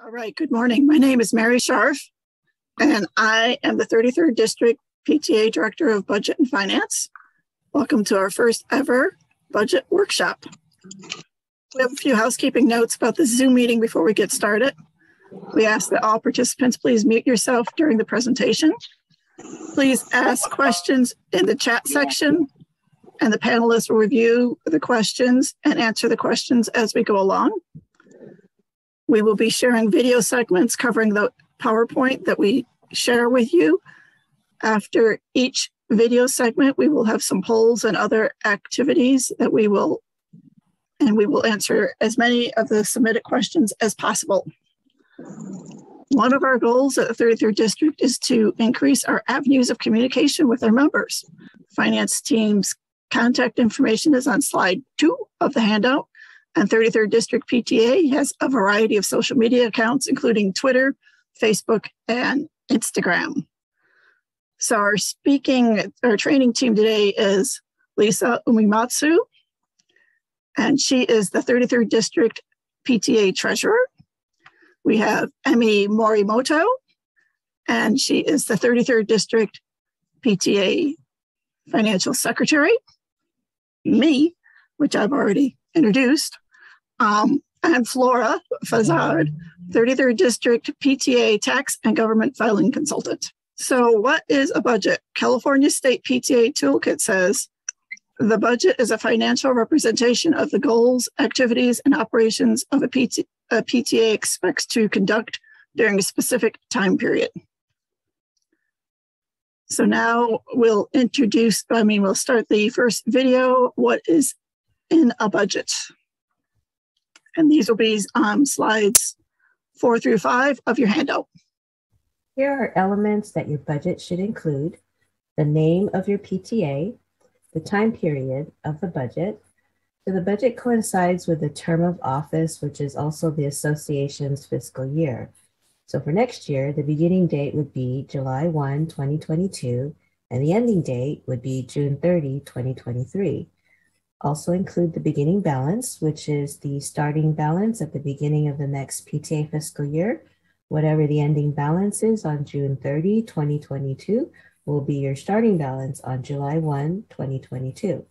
All right, good morning. My name is Mary Scharf, and I am the 33rd District PTA Director of Budget and Finance. Welcome to our first ever budget workshop. We have a few housekeeping notes about the Zoom meeting before we get started. We ask that all participants please mute yourself during the presentation. Please ask questions in the chat section, and the panelists will review the questions and answer the questions as we go along. We will be sharing video segments covering the PowerPoint that we share with you. After each video segment, we will have some polls and other activities that we will, and we will answer as many of the submitted questions as possible. One of our goals at the 33rd District is to increase our avenues of communication with our members. Finance team's contact information is on slide two of the handout. And 33rd District PTA has a variety of social media accounts, including Twitter, Facebook, and Instagram. So our speaking, our training team today is Lisa Umimatsu, and she is the 33rd District PTA Treasurer. We have Emmy Morimoto, and she is the 33rd District PTA Financial Secretary. Me, which I've already introduced, um, and Flora Fazard, 33rd District PTA Tax and Government Filing Consultant. So, what is a budget? California State PTA Toolkit says the budget is a financial representation of the goals, activities, and operations of a, PT, a PTA expects to conduct during a specific time period. So now we'll introduce, I mean, we'll start the first video. What is in a budget? And these will be um, slides four through five of your handout. Here are elements that your budget should include the name of your PTA, the time period of the budget. So the budget coincides with the term of office, which is also the association's fiscal year. So for next year, the beginning date would be July 1, 2022, and the ending date would be June 30, 2023. Also include the beginning balance, which is the starting balance at the beginning of the next PTA fiscal year. Whatever the ending balance is on June 30, 2022, will be your starting balance on July 1, 2022.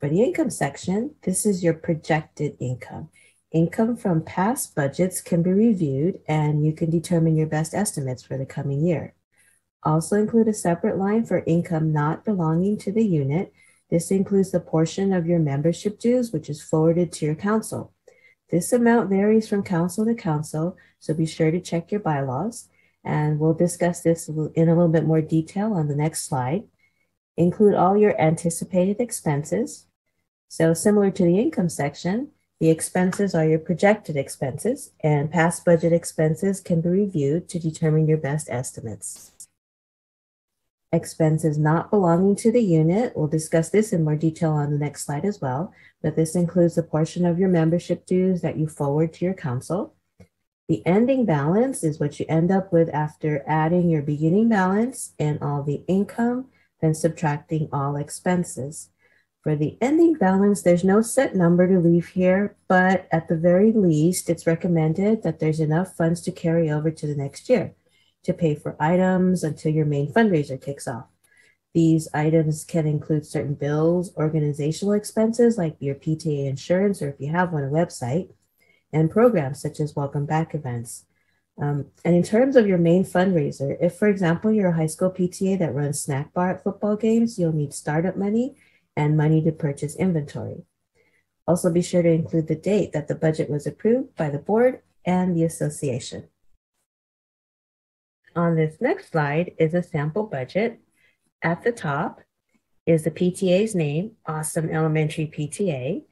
For the income section, this is your projected income. Income from past budgets can be reviewed and you can determine your best estimates for the coming year. Also include a separate line for income not belonging to the unit this includes the portion of your membership dues which is forwarded to your council. This amount varies from council to council, so be sure to check your bylaws. And we'll discuss this in a little bit more detail on the next slide. Include all your anticipated expenses. So, similar to the income section, the expenses are your projected expenses, and past budget expenses can be reviewed to determine your best estimates expenses not belonging to the unit. We'll discuss this in more detail on the next slide as well, but this includes a portion of your membership dues that you forward to your council. The ending balance is what you end up with after adding your beginning balance and all the income, then subtracting all expenses. For the ending balance, there's no set number to leave here, but at the very least, it's recommended that there's enough funds to carry over to the next year to pay for items until your main fundraiser kicks off. These items can include certain bills, organizational expenses like your PTA insurance, or if you have one, a website, and programs such as welcome back events. Um, and in terms of your main fundraiser, if, for example, you're a high school PTA that runs snack bar at football games, you'll need startup money and money to purchase inventory. Also, be sure to include the date that the budget was approved by the board and the association. On this next slide is a sample budget. At the top is the PTA's name, Awesome Elementary PTA.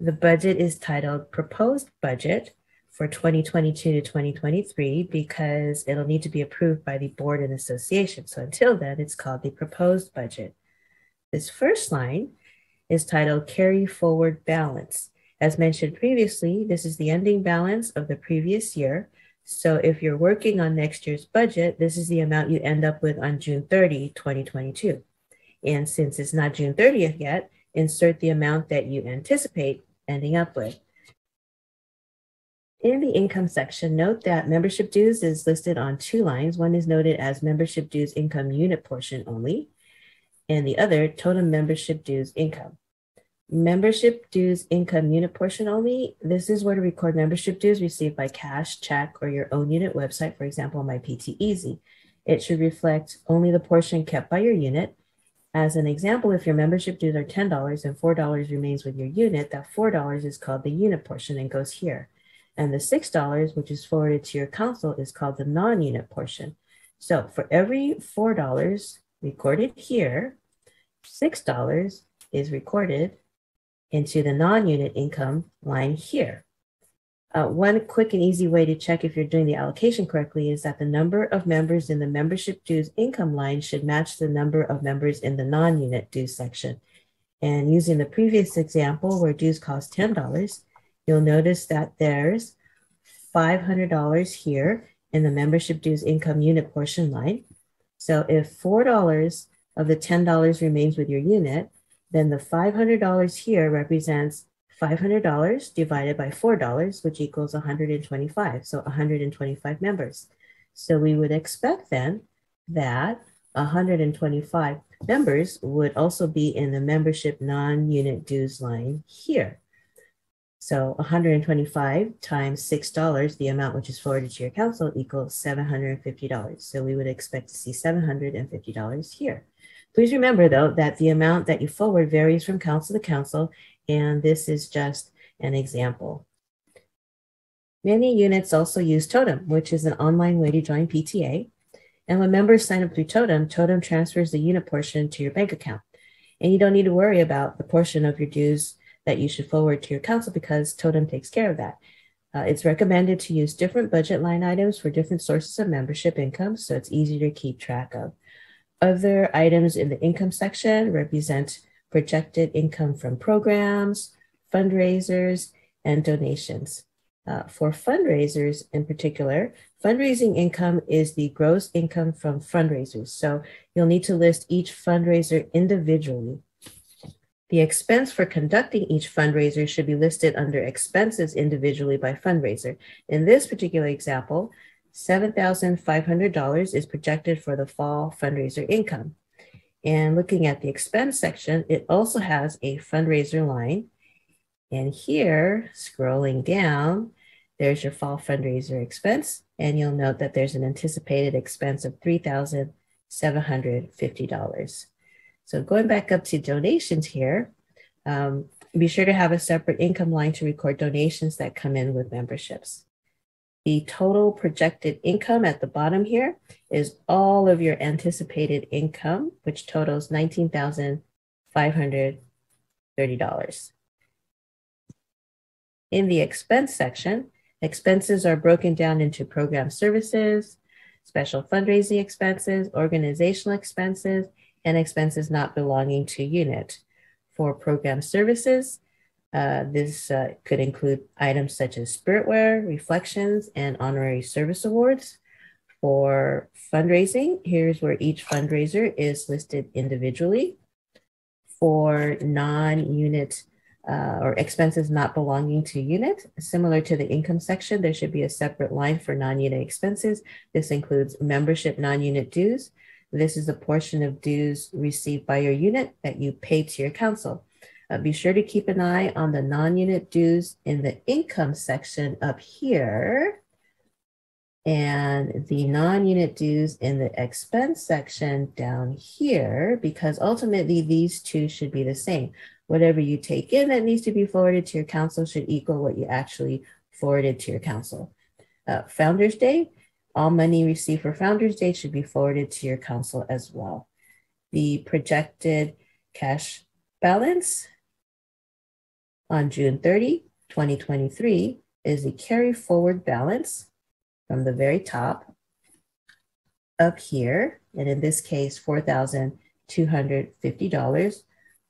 The budget is titled Proposed Budget for 2022 to 2023 because it'll need to be approved by the board and association. So until then, it's called the proposed budget. This first line is titled Carry Forward Balance. As mentioned previously, this is the ending balance of the previous year so if you're working on next year's budget, this is the amount you end up with on June 30, 2022. And since it's not June 30th yet, insert the amount that you anticipate ending up with. In the income section, note that membership dues is listed on two lines. One is noted as membership dues income unit portion only, and the other total membership dues income. Membership dues income unit portion only. This is where to record membership dues received by cash, check, or your own unit website, for example, my PTEZ. It should reflect only the portion kept by your unit. As an example, if your membership dues are $10 and $4 remains with your unit, that $4 is called the unit portion and goes here. And the $6, which is forwarded to your council, is called the non unit portion. So for every $4 recorded here, $6 is recorded into the non-unit income line here. Uh, one quick and easy way to check if you're doing the allocation correctly is that the number of members in the membership dues income line should match the number of members in the non-unit dues section. And using the previous example where dues cost $10, you'll notice that there's $500 here in the membership dues income unit portion line. So if $4 of the $10 remains with your unit, then the $500 here represents $500 divided by $4, which equals 125. So 125 members. So we would expect then that 125 members would also be in the membership non-unit dues line here. So 125 times $6, the amount which is forwarded to your council equals $750. So we would expect to see $750 here. Please remember, though, that the amount that you forward varies from council to council, and this is just an example. Many units also use Totem, which is an online way to join PTA. And when members sign up through Totem, Totem transfers the unit portion to your bank account. And you don't need to worry about the portion of your dues that you should forward to your council because Totem takes care of that. Uh, it's recommended to use different budget line items for different sources of membership income, so it's easy to keep track of. Other items in the income section represent projected income from programs, fundraisers, and donations. Uh, for fundraisers in particular, fundraising income is the gross income from fundraisers. So you'll need to list each fundraiser individually. The expense for conducting each fundraiser should be listed under expenses individually by fundraiser. In this particular example, $7,500 is projected for the fall fundraiser income. And looking at the expense section, it also has a fundraiser line. And here, scrolling down, there's your fall fundraiser expense. And you'll note that there's an anticipated expense of $3,750. So going back up to donations here, um, be sure to have a separate income line to record donations that come in with memberships. The total projected income at the bottom here is all of your anticipated income, which totals $19,530. In the expense section, expenses are broken down into program services, special fundraising expenses, organizational expenses, and expenses not belonging to unit. For program services, uh, this uh, could include items such as spiritware, reflections, and honorary service awards. For fundraising, here's where each fundraiser is listed individually. For non unit uh, or expenses not belonging to unit, similar to the income section, there should be a separate line for non unit expenses. This includes membership non unit dues. This is a portion of dues received by your unit that you pay to your council. Uh, be sure to keep an eye on the non-unit dues in the income section up here and the non-unit dues in the expense section down here, because ultimately these two should be the same. Whatever you take in that needs to be forwarded to your council should equal what you actually forwarded to your council. Uh, Founders Day, all money received for Founders Day should be forwarded to your council as well. The projected cash balance on June 30, 2023 is the carry forward balance from the very top up here. And in this case, $4,250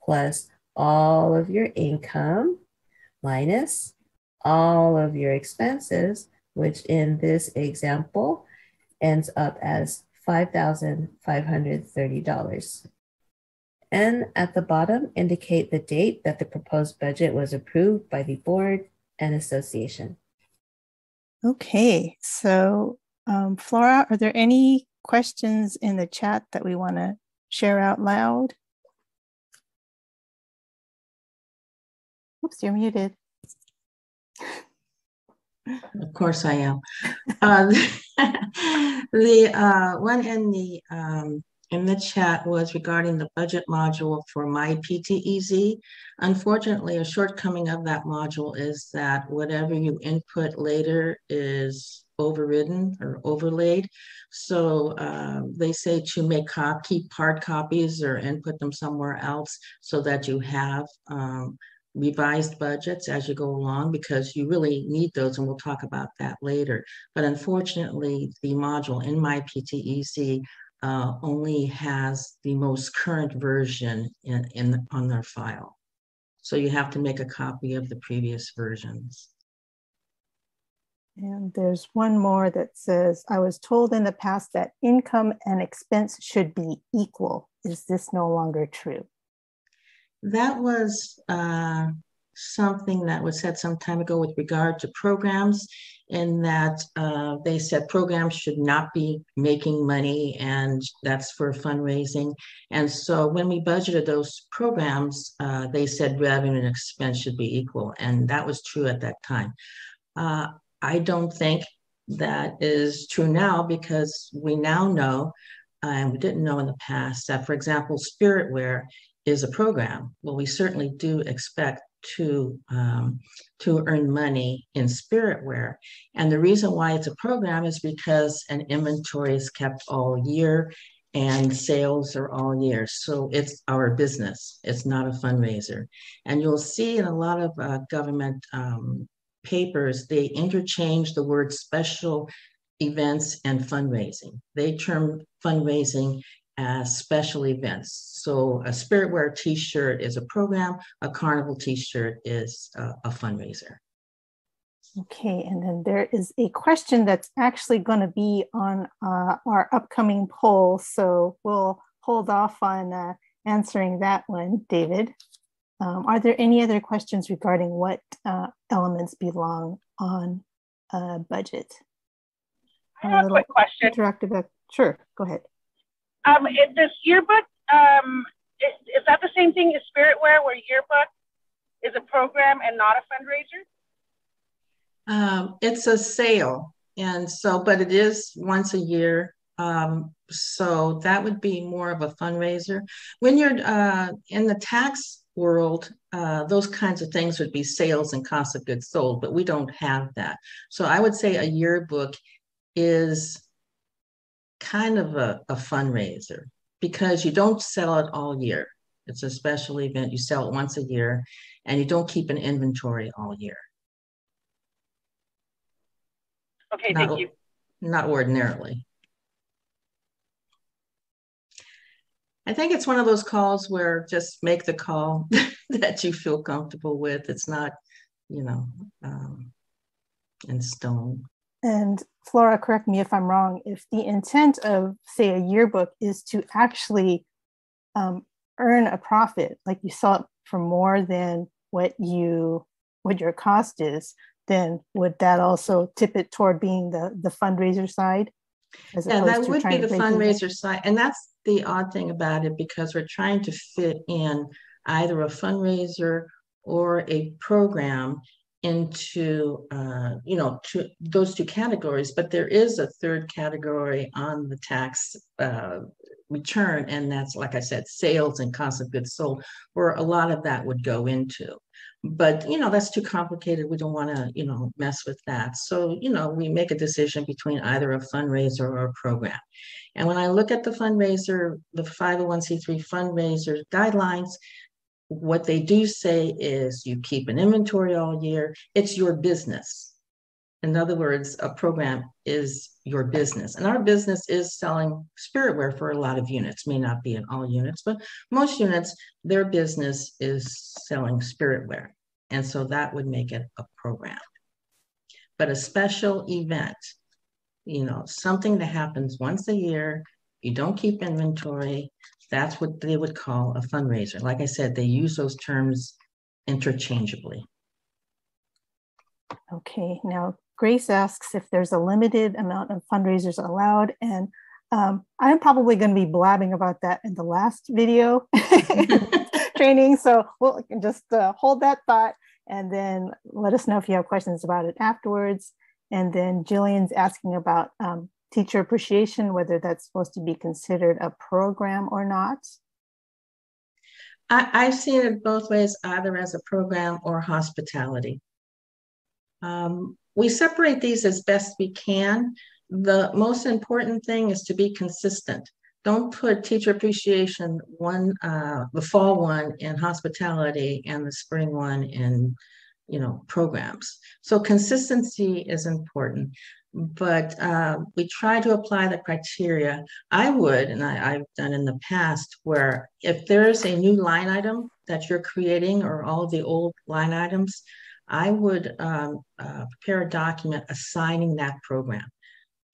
plus all of your income minus all of your expenses, which in this example ends up as $5,530 and at the bottom indicate the date that the proposed budget was approved by the board and association. Okay, so um, Flora, are there any questions in the chat that we want to share out loud? Oops, you're muted. Of course I am. Uh, the uh, one in the um, in the chat was regarding the budget module for my PTEZ. Unfortunately, a shortcoming of that module is that whatever you input later is overridden or overlaid. So uh, they say to make keep hard copies or input them somewhere else so that you have um, revised budgets as you go along because you really need those and we'll talk about that later. But unfortunately, the module in my PTEZ uh, only has the most current version in, in on their file. So you have to make a copy of the previous versions. And there's one more that says, I was told in the past that income and expense should be equal. Is this no longer true? That was uh, something that was said some time ago with regard to programs, in that uh, they said programs should not be making money, and that's for fundraising. And so when we budgeted those programs, uh, they said revenue and expense should be equal, and that was true at that time. Uh, I don't think that is true now because we now know, and we didn't know in the past, that, for example, Spiritware is a program. Well, we certainly do expect to um, to earn money in spiritware. And the reason why it's a program is because an inventory is kept all year and sales are all year. So it's our business. It's not a fundraiser. And you'll see in a lot of uh, government um, papers, they interchange the word special events and fundraising. They term fundraising as special events. So a Spiritware t-shirt is a program, a Carnival t-shirt is a, a fundraiser. Okay, and then there is a question that's actually going to be on uh, our upcoming poll. So we'll hold off on uh, answering that one, David. Um, are there any other questions regarding what uh, elements belong on a budget? I have a, a quick question. Interactive, sure, go ahead. Um, it, this yearbook, um, is, is that the same thing as Spiritware, where yearbook is a program and not a fundraiser? Um, it's a sale, and so, but it is once a year. Um, so that would be more of a fundraiser. When you're uh, in the tax world, uh, those kinds of things would be sales and cost of goods sold, but we don't have that. So I would say a yearbook is kind of a, a fundraiser because you don't sell it all year. It's a special event. You sell it once a year and you don't keep an inventory all year. Okay, not, thank you. Not ordinarily. I think it's one of those calls where just make the call that you feel comfortable with. It's not, you know, um, in stone. And Flora, correct me if I'm wrong, if the intent of, say, a yearbook is to actually um, earn a profit, like you sell it for more than what you what your cost is, then would that also tip it toward being the the fundraiser side? yeah, that would be the fundraiser side, and that's the odd thing about it because we're trying to fit in either a fundraiser or a program into uh, you know to those two categories but there is a third category on the tax uh, return and that's like i said sales and cost of goods sold where a lot of that would go into. But you know that's too complicated. We don't want to you know mess with that. So you know we make a decision between either a fundraiser or a program. And when i look at the fundraiser the 501c3 fundraiser guidelines what they do say is you keep an inventory all year, it's your business. In other words, a program is your business. And our business is selling spiritware for a lot of units, may not be in all units, but most units, their business is selling spiritware. And so that would make it a program. But a special event, you know, something that happens once a year, you don't keep inventory, that's what they would call a fundraiser. Like I said, they use those terms interchangeably. Okay, now Grace asks if there's a limited amount of fundraisers allowed. And um, I'm probably going to be blabbing about that in the last video training. So we'll just uh, hold that thought and then let us know if you have questions about it afterwards. And then Jillian's asking about um, teacher appreciation, whether that's supposed to be considered a program or not. I, I've seen it both ways, either as a program or hospitality. Um, we separate these as best we can. The most important thing is to be consistent. Don't put teacher appreciation one, uh, the fall one in hospitality and the spring one in, you know, programs. So consistency is important but uh, we try to apply the criteria. I would, and I, have done in the past, where if there's a new line item that you're creating or all of the old line items, I would um, uh, prepare a document assigning that program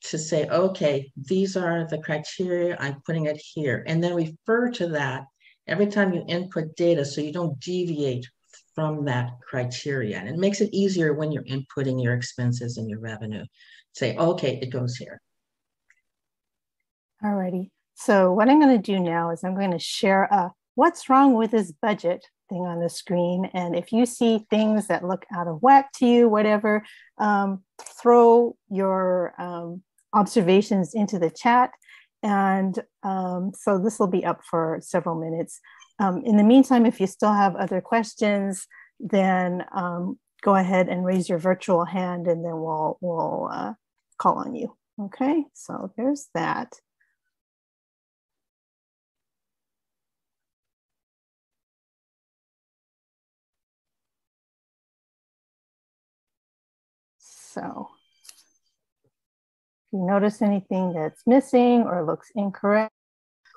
to say, okay, these are the criteria, I'm putting it here, and then refer to that every time you input data so you don't deviate from that criteria. And it makes it easier when you're inputting your expenses and your revenue. Say, okay, it goes here. Alrighty. So what I'm going to do now is I'm going to share a what's wrong with this budget thing on the screen. And if you see things that look out of whack to you, whatever, um, throw your um, observations into the chat. And um, so this will be up for several minutes. Um, in the meantime, if you still have other questions, then um, go ahead and raise your virtual hand and then we'll, we'll uh, call on you. Okay, so there's that. So if you notice anything that's missing or looks incorrect,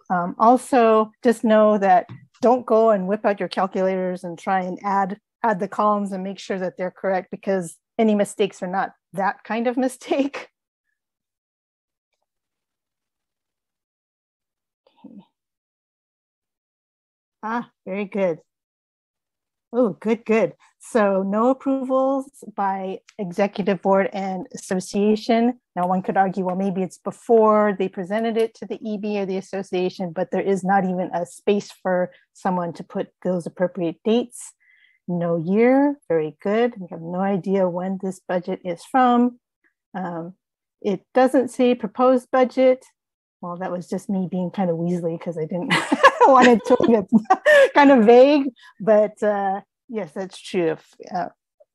um, also just know that don't go and whip out your calculators and try and add add the columns and make sure that they're correct because any mistakes are not that kind of mistake. Ah, very good. Oh, good, good. So no approvals by executive board and association. Now one could argue, well, maybe it's before they presented it to the EB or the association, but there is not even a space for someone to put those appropriate dates. No year, very good. We have no idea when this budget is from. Um, it doesn't say proposed budget. Well, that was just me being kind of Weasley because I didn't wanted to it's kind of vague, but uh, yes, that's true. If uh,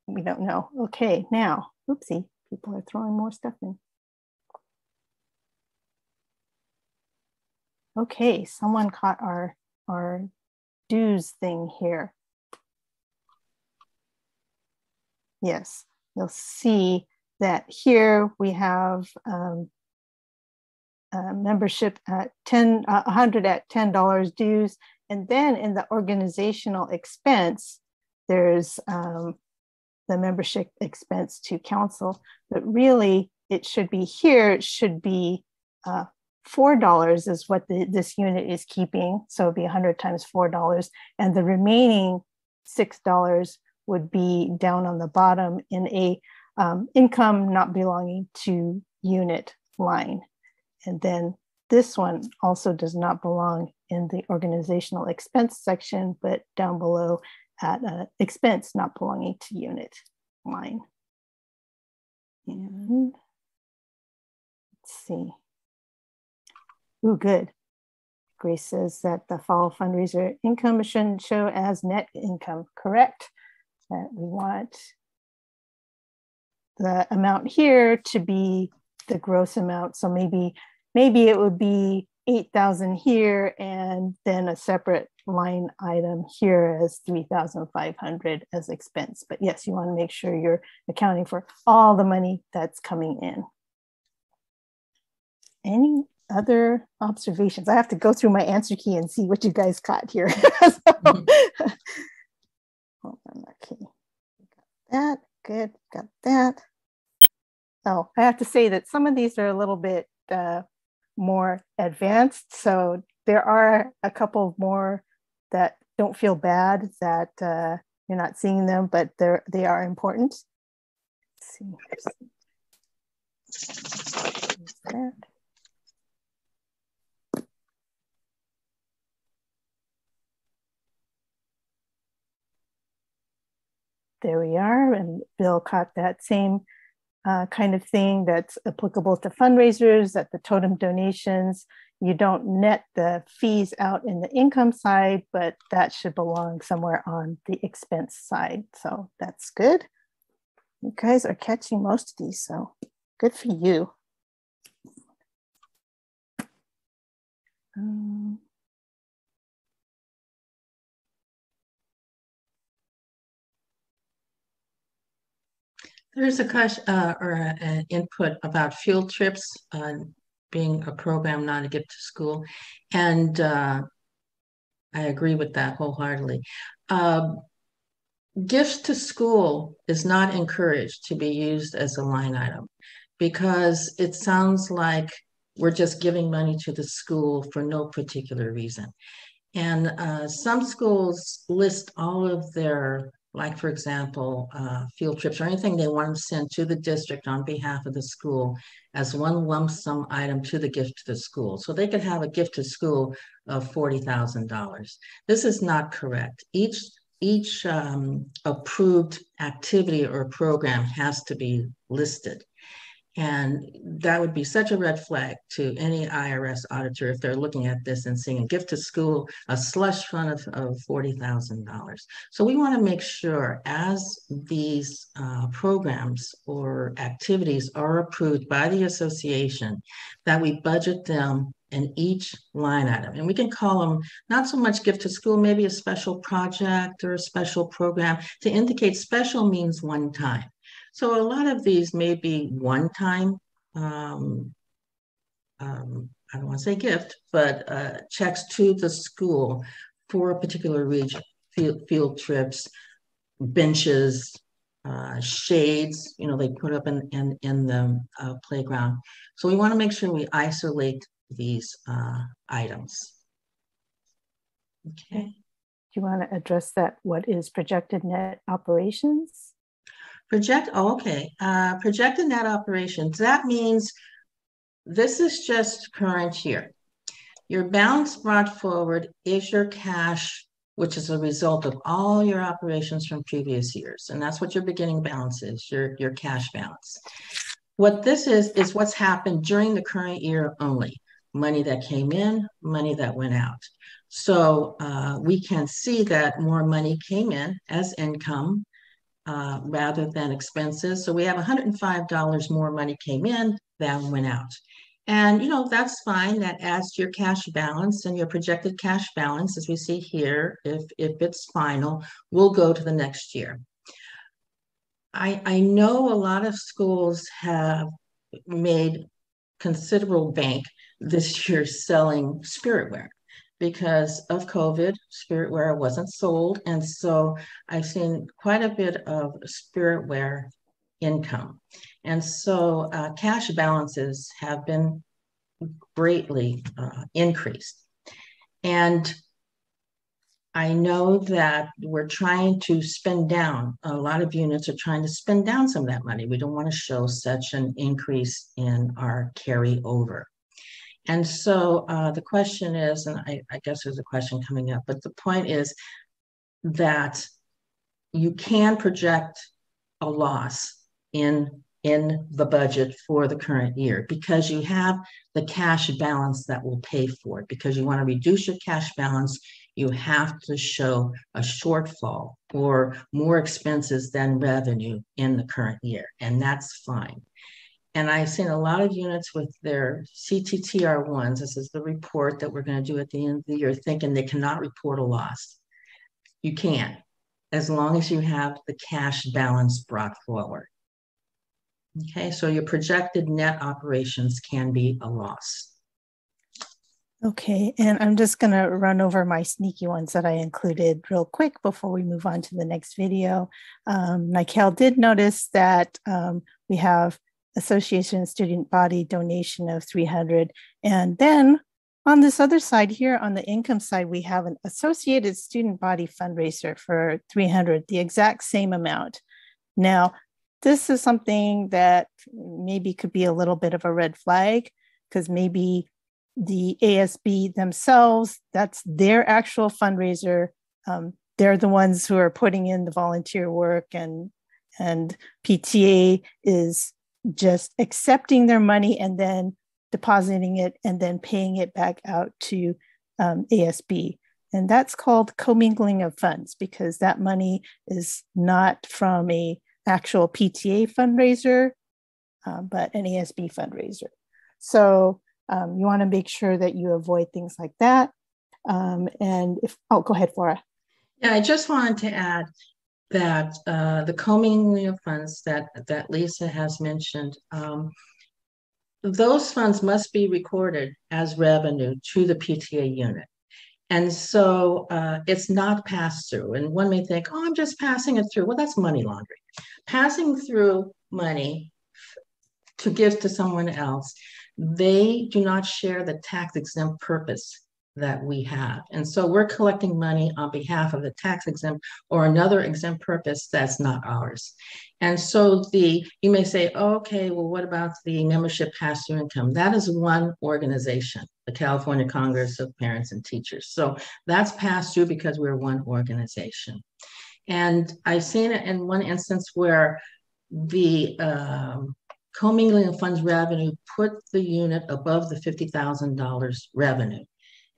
we don't know. Okay, now, oopsie, people are throwing more stuff in. Okay, someone caught our our dues thing here. Yes, you'll see that here we have um, uh, membership at 10, uh, 100 at $10 dues. And then in the organizational expense, there's um, the membership expense to council, but really it should be here, it should be uh, $4 is what the, this unit is keeping. So it'd be 100 times $4. And the remaining $6 would be down on the bottom in a um, income not belonging to unit line. And then this one also does not belong in the organizational expense section, but down below at uh, expense not belonging to unit line. And let's see. Ooh, good. Grace says that the fall fundraiser income shouldn't show as net income, correct? That we want the amount here to be the gross amount. So maybe maybe it would be 8,000 here and then a separate line item here as 3,500 as expense. But yes, you want to make sure you're accounting for all the money that's coming in. Any other observations? I have to go through my answer key and see what you guys caught here. so, hold on, okay. Got that, good, got that. Oh, I have to say that some of these are a little bit uh, more advanced. So there are a couple more that don't feel bad that uh, you're not seeing them, but they're they are important. see. that. There we are, and Bill caught that same uh, kind of thing that's applicable to fundraisers, that the totem donations, you don't net the fees out in the income side, but that should belong somewhere on the expense side. So that's good. You guys are catching most of these, so good for you. Um, There's a question uh, or an input about field trips uh, being a program, not a gift to school. And uh, I agree with that wholeheartedly. Uh, gifts to school is not encouraged to be used as a line item because it sounds like we're just giving money to the school for no particular reason. And uh, some schools list all of their like for example, uh, field trips or anything they want to send to the district on behalf of the school as one lump sum item to the gift to the school. So they could have a gift to school of $40,000. This is not correct. Each each um, approved activity or program has to be listed. And that would be such a red flag to any IRS auditor if they're looking at this and seeing a gift to school, a slush fund of, of $40,000. So we want to make sure as these uh, programs or activities are approved by the association that we budget them in each line item. And we can call them not so much gift to school, maybe a special project or a special program to indicate special means one time. So a lot of these may be one-time, um, um, I don't want to say gift, but uh, checks to the school for a particular region, field, field trips, benches, uh, shades, you know, they put up in, in, in the uh, playground. So we want to make sure we isolate these uh, items. Okay. Do you want to address that? What is projected net operations? Project, oh, okay, uh, projected net operations, that means this is just current year. Your balance brought forward is your cash, which is a result of all your operations from previous years. And that's what your beginning balance is, your, your cash balance. What this is, is what's happened during the current year only. Money that came in, money that went out. So uh, we can see that more money came in as income uh, rather than expenses. So we have $105 more money came in than went out. And, you know, that's fine. That adds to your cash balance and your projected cash balance, as we see here, if, if it's final, will go to the next year. I, I know a lot of schools have made considerable bank this year selling spiritware because of COVID, spiritware wasn't sold. And so I've seen quite a bit of spiritware income. And so uh, cash balances have been greatly uh, increased. And I know that we're trying to spend down, a lot of units are trying to spend down some of that money. We don't want to show such an increase in our carryover. And so uh, the question is, and I, I guess there's a question coming up, but the point is that you can project a loss in in the budget for the current year because you have the cash balance that will pay for it. Because you want to reduce your cash balance you have to show a shortfall or more expenses than revenue in the current year and that's fine and I've seen a lot of units with their CTTR1s. This is the report that we're going to do at the end of the year, thinking they cannot report a loss. You can, as long as you have the cash balance brought forward. Okay, so your projected net operations can be a loss. Okay, and I'm just going to run over my sneaky ones that I included real quick before we move on to the next video. Um, did notice that um, we have association student body donation of 300 and then on this other side here on the income side we have an associated student body fundraiser for 300 the exact same amount now this is something that maybe could be a little bit of a red flag because maybe the ASB themselves, that's their actual fundraiser. Um, they're the ones who are putting in the volunteer work and and PTA is just accepting their money and then depositing it and then paying it back out to um, ASB. And that's called commingling of funds because that money is not from a actual PTA fundraiser, uh, but an ASB fundraiser. So um, you want to make sure that you avoid things like that. Um, and if, oh, go ahead, Flora. Yeah, I just wanted to add that uh, the of funds that, that Lisa has mentioned, um, those funds must be recorded as revenue to the PTA unit. And so uh, it's not passed through. And one may think, oh, I'm just passing it through. Well, that's money laundering. Passing through money to give to someone else, they do not share the tax exempt purpose that we have. And so we're collecting money on behalf of the tax exempt or another exempt purpose that's not ours. And so the you may say, oh, okay, well, what about the membership pass-through income? That is one organization, the California Congress of Parents and Teachers. So that's passed through because we're one organization. And I've seen it in one instance where the um, commingling of funds revenue put the unit above the $50,000 revenue.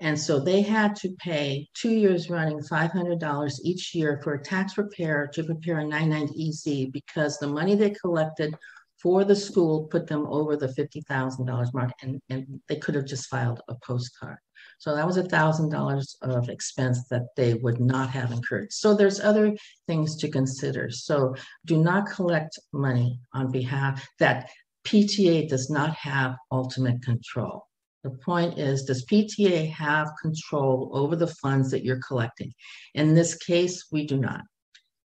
And so they had to pay two years running $500 each year for a tax preparer to prepare a 990 EZ because the money they collected for the school put them over the $50,000 mark and, and they could have just filed a postcard. So that was $1,000 of expense that they would not have incurred. So there's other things to consider. So do not collect money on behalf that PTA does not have ultimate control. The point is, does PTA have control over the funds that you're collecting? In this case, we do not.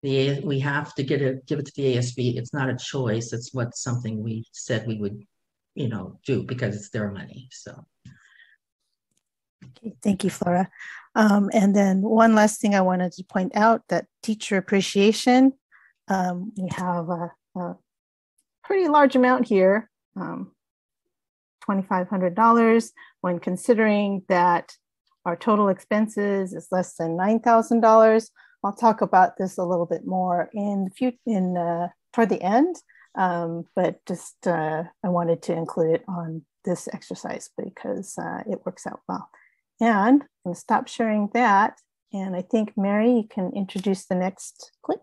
The, we have to get it, give it to the ASB. It's not a choice. It's what something we said we would, you know, do because it's their money. So. Okay, thank you, Flora. Um, and then one last thing I wanted to point out that teacher appreciation, um, we have a, a, pretty large amount here. Um, $2,500 when considering that our total expenses is less than $9,000. I'll talk about this a little bit more in the future, in uh, toward the end, um, but just uh, I wanted to include it on this exercise because uh, it works out well. And I'm going to stop sharing that. And I think Mary, you can introduce the next clip.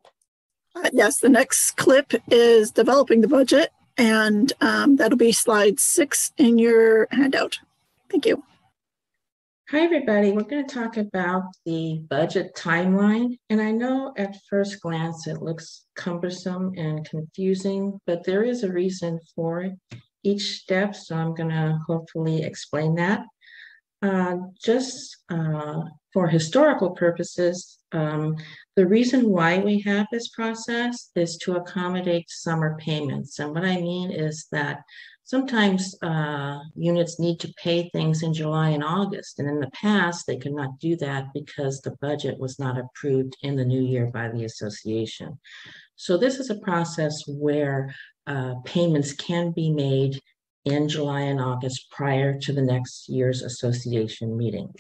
Yes, the next clip is developing the budget and um, that'll be slide six in your handout. Thank you. Hi, everybody. We're going to talk about the budget timeline. And I know at first glance it looks cumbersome and confusing, but there is a reason for each step. So I'm going to hopefully explain that. Uh, just uh, for historical purposes, um, the reason why we have this process is to accommodate summer payments. And what I mean is that sometimes uh, units need to pay things in July and August. And in the past, they could not do that because the budget was not approved in the new year by the association. So this is a process where uh, payments can be made in July and August prior to the next year's association meeting.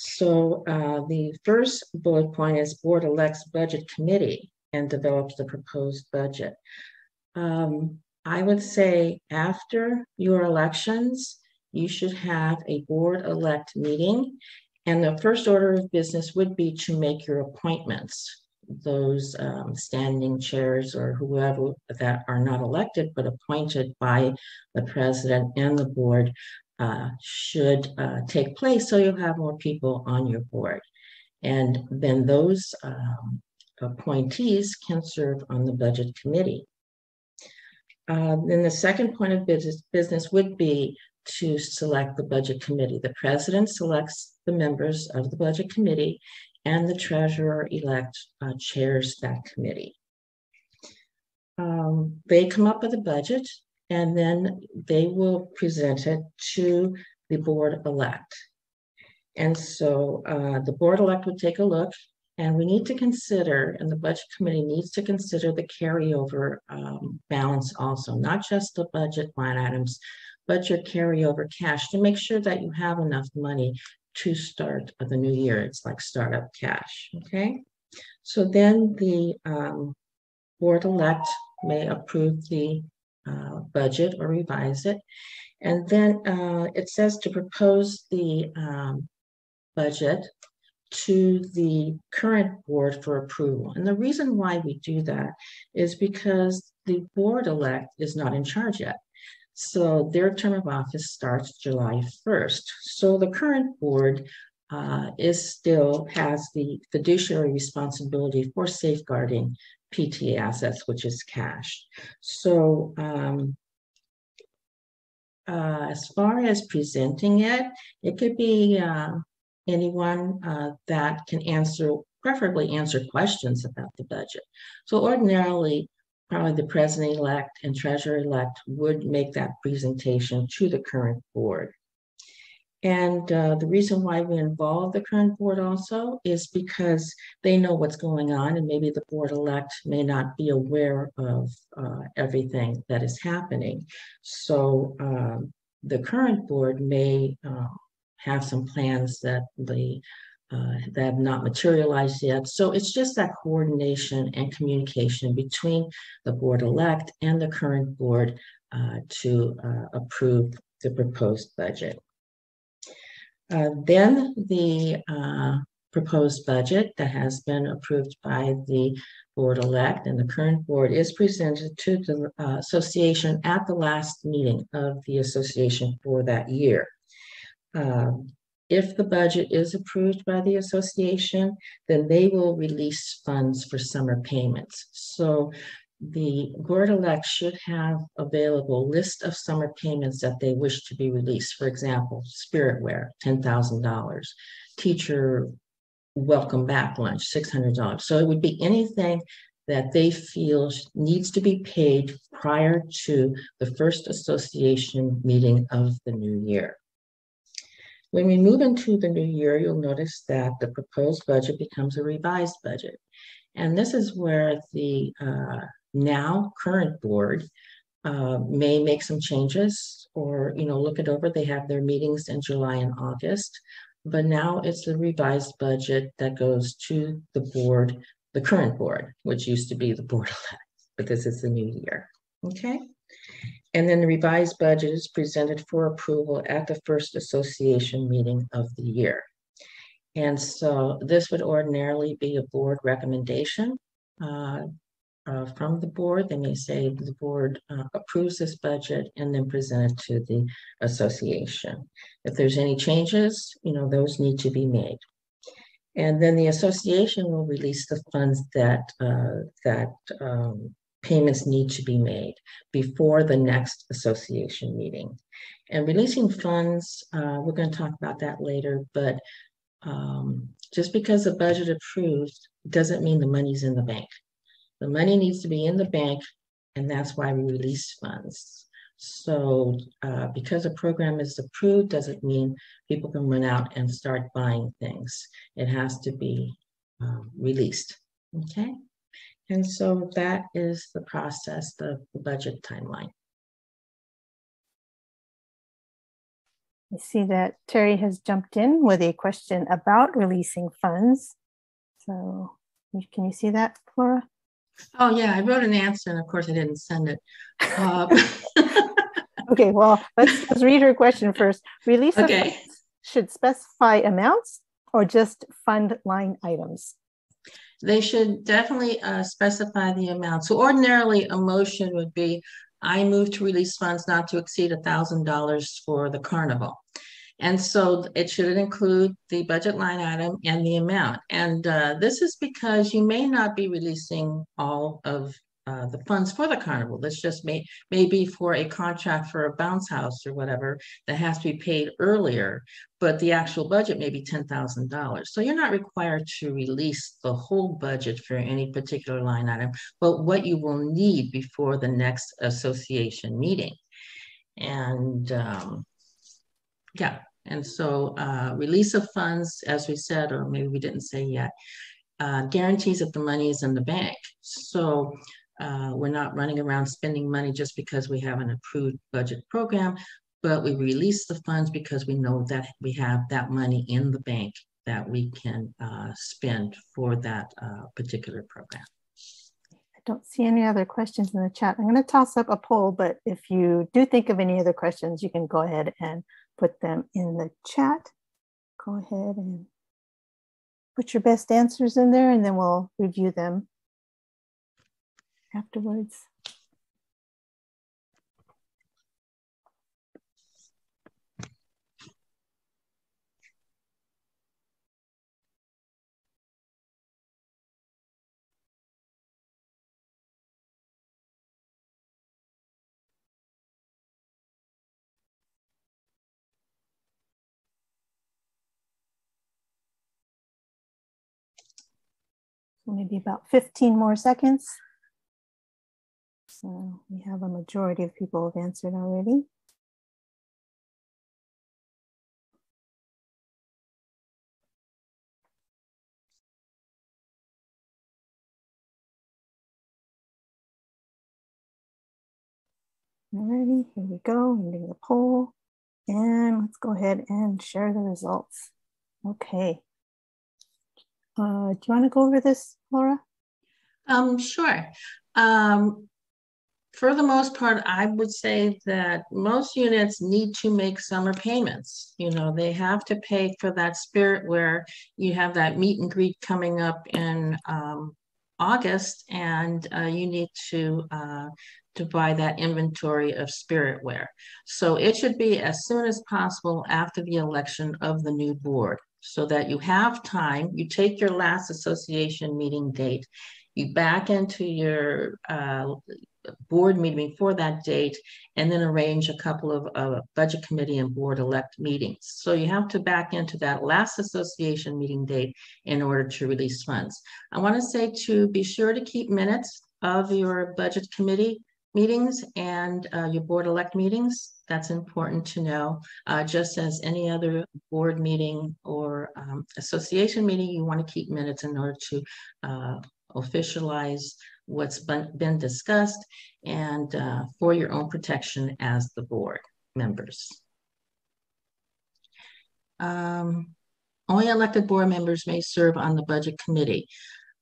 So uh, the first bullet point is board elects budget committee and develops the proposed budget. Um, I would say after your elections, you should have a board elect meeting. And the first order of business would be to make your appointments, those um, standing chairs or whoever that are not elected but appointed by the president and the board uh, should uh, take place so you'll have more people on your board. And then those um, appointees can serve on the budget committee. Uh, then the second point of business, business would be to select the budget committee. The president selects the members of the budget committee and the treasurer elect uh, chairs that committee. Um, they come up with a budget and then they will present it to the board elect. And so uh, the board elect would take a look And we need to consider, and the budget committee needs to consider the carryover um, balance also, not just the budget line items, but your carryover cash to make sure that you have enough money to start the new year. It's like startup cash, okay? So then the um, board elect may approve the uh, budget or revise it. And then uh, it says to propose the um, budget to the current board for approval. And the reason why we do that is because the board elect is not in charge yet. So their term of office starts July 1st. So the current board uh, is still has the fiduciary responsibility for safeguarding PTA assets, which is cash. So um, uh, as far as presenting it, it could be uh, anyone uh, that can answer, preferably answer questions about the budget. So ordinarily, probably the president-elect and treasurer-elect would make that presentation to the current board. And uh, the reason why we involve the current board also is because they know what's going on, and maybe the board elect may not be aware of uh, everything that is happening. So um, the current board may uh, have some plans that the uh, that have not materialized yet. So it's just that coordination and communication between the board elect and the current board uh, to uh, approve the proposed budget. Uh, then the uh, proposed budget that has been approved by the board elect and the current board is presented to the uh, association at the last meeting of the association for that year. Um, if the budget is approved by the association, then they will release funds for summer payments. So the board elect should have available list of summer payments that they wish to be released. For example, Spiritwear, $10,000. Teacher welcome back lunch, $600. So it would be anything that they feel needs to be paid prior to the first association meeting of the new year. When we move into the new year, you'll notice that the proposed budget becomes a revised budget. And this is where the uh, now current board uh, may make some changes or, you know, look it over. They have their meetings in July and August, but now it's the revised budget that goes to the board, the current board, which used to be the board elect, but this is the new year. Okay. And then the revised budget is presented for approval at the first association meeting of the year. And so this would ordinarily be a board recommendation uh, uh, from the board. They may say the board uh, approves this budget and then present it to the association. If there's any changes, you know, those need to be made. And then the association will release the funds that uh, that um, payments need to be made before the next association meeting. And releasing funds, uh, we're going to talk about that later, but um, just because the budget approved doesn't mean the money's in the bank. The money needs to be in the bank, and that's why we release funds. So, uh, because a program is approved, doesn't mean people can run out and start buying things. It has to be um, released. Okay. And so that is the process, the, the budget timeline. I see that Terry has jumped in with a question about releasing funds. So can you see that, Flora? Oh, yeah, I wrote an answer and of course I didn't send it. Uh, okay, well, let's, let's read her question first. Release okay. should specify amounts or just fund line items? they should definitely uh, specify the amount. So ordinarily a motion would be, I move to release funds not to exceed a $1,000 for the carnival. And so it should include the budget line item and the amount. And uh, this is because you may not be releasing all of uh, the funds for the carnival. This just may may be for a contract for a bounce house or whatever that has to be paid earlier, but the actual budget may be ten thousand dollars. So you're not required to release the whole budget for any particular line item, but what you will need before the next association meeting. And um, yeah, and so uh, release of funds, as we said, or maybe we didn't say yet, uh, guarantees that the money is in the bank. So uh, we're not running around spending money just because we have an approved budget program, but we release the funds because we know that we have that money in the bank that we can uh, spend for that uh, particular program. I don't see any other questions in the chat. I'm going to toss up a poll, but if you do think of any other questions, you can go ahead and put them in the chat. Go ahead and put your best answers in there and then we'll review them afterwards. Maybe about 15 more seconds. So we have a majority of people have answered already. Alrighty, here we go, ending the poll. And let's go ahead and share the results. Okay. Uh, do you want to go over this, Laura? Um, sure. Um, for the most part, I would say that most units need to make summer payments. You know, they have to pay for that spiritwear you have that meet and greet coming up in um, August, and uh, you need to uh, to buy that inventory of spiritwear. So it should be as soon as possible after the election of the new board so that you have time. You take your last association meeting date, you back into your uh, board meeting for that date, and then arrange a couple of uh, budget committee and board elect meetings. So you have to back into that last association meeting date in order to release funds. I want to say to be sure to keep minutes of your budget committee meetings and uh, your board elect meetings. That's important to know. Uh, just as any other board meeting or um, association meeting, you want to keep minutes in order to uh, officialize what's been, discussed and uh, for your own protection as the board members. Um, only elected board members may serve on the budget committee.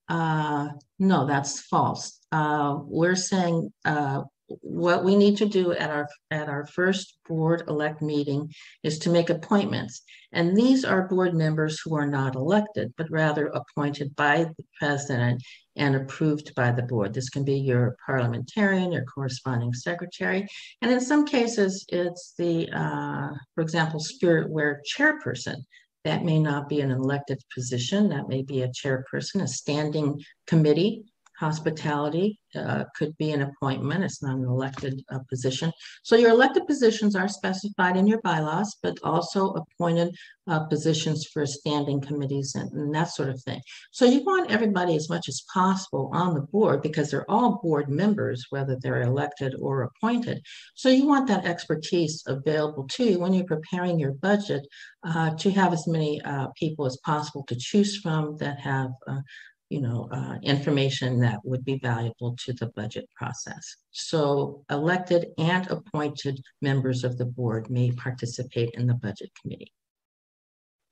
Uh, no, that's false. Uh, we're saying uh, what we need to do at our at our first board elect meeting is to make appointments. And these are board members who are not elected but rather appointed by the president and approved by the board. This can be your parliamentarian your corresponding secretary. And in some cases it's the uh, for example spiritwear chairperson. That may not be an elected position. That may be a chairperson a standing committee hospitality uh, could be an appointment. It's not an elected uh, position. So your elected positions are specified in your bylaws, but also appointed uh, positions for standing committees and, and, that sort of thing. So you want everybody as much as possible on the board because they're all board members, whether they're elected or appointed. So you want that expertise available to you when you're preparing your budget uh, to have as many uh, people as possible to choose from that have uh, you know, uh, information that would be valuable to the budget process. So elected and appointed members of the board may participate in the budget committee.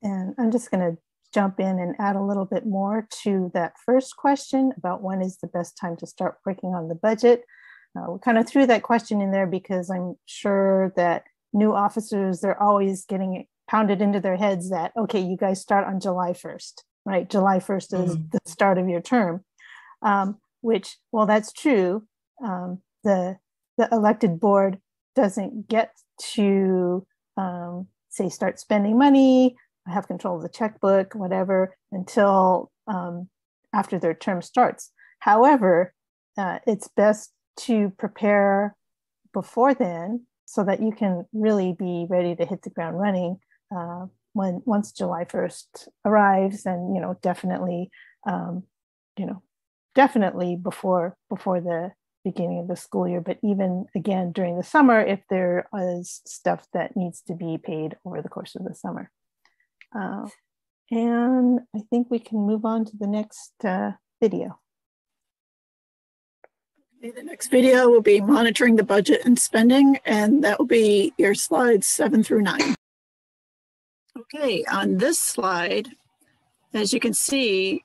And I'm just going to jump in and add a little bit more to that first question about when is the best time to start working on the budget. Uh, we kind of threw that question in there because I'm sure that new officers, they're always getting pounded into their heads that, okay, you guys start on July 1st right? July 1st is mm-hmm. the start of your term, um, which, well, that's true. Um, the, the elected board doesn't get to, um, say, start spending money, have control of the checkbook, whatever, until um, after their term starts. However, uh, it's best to prepare before then so that you can really be ready to hit the ground running uh, when once July 1st arrives and you know definitely um, you know definitely before before the beginning of the school year but even again during the summer if there is stuff that needs to be paid over the course of the summer uh, And I think we can move on to the next uh, video. The next video will be monitoring the budget and spending, and that will be your slides seven through nine. Okay, on this slide, as you can see,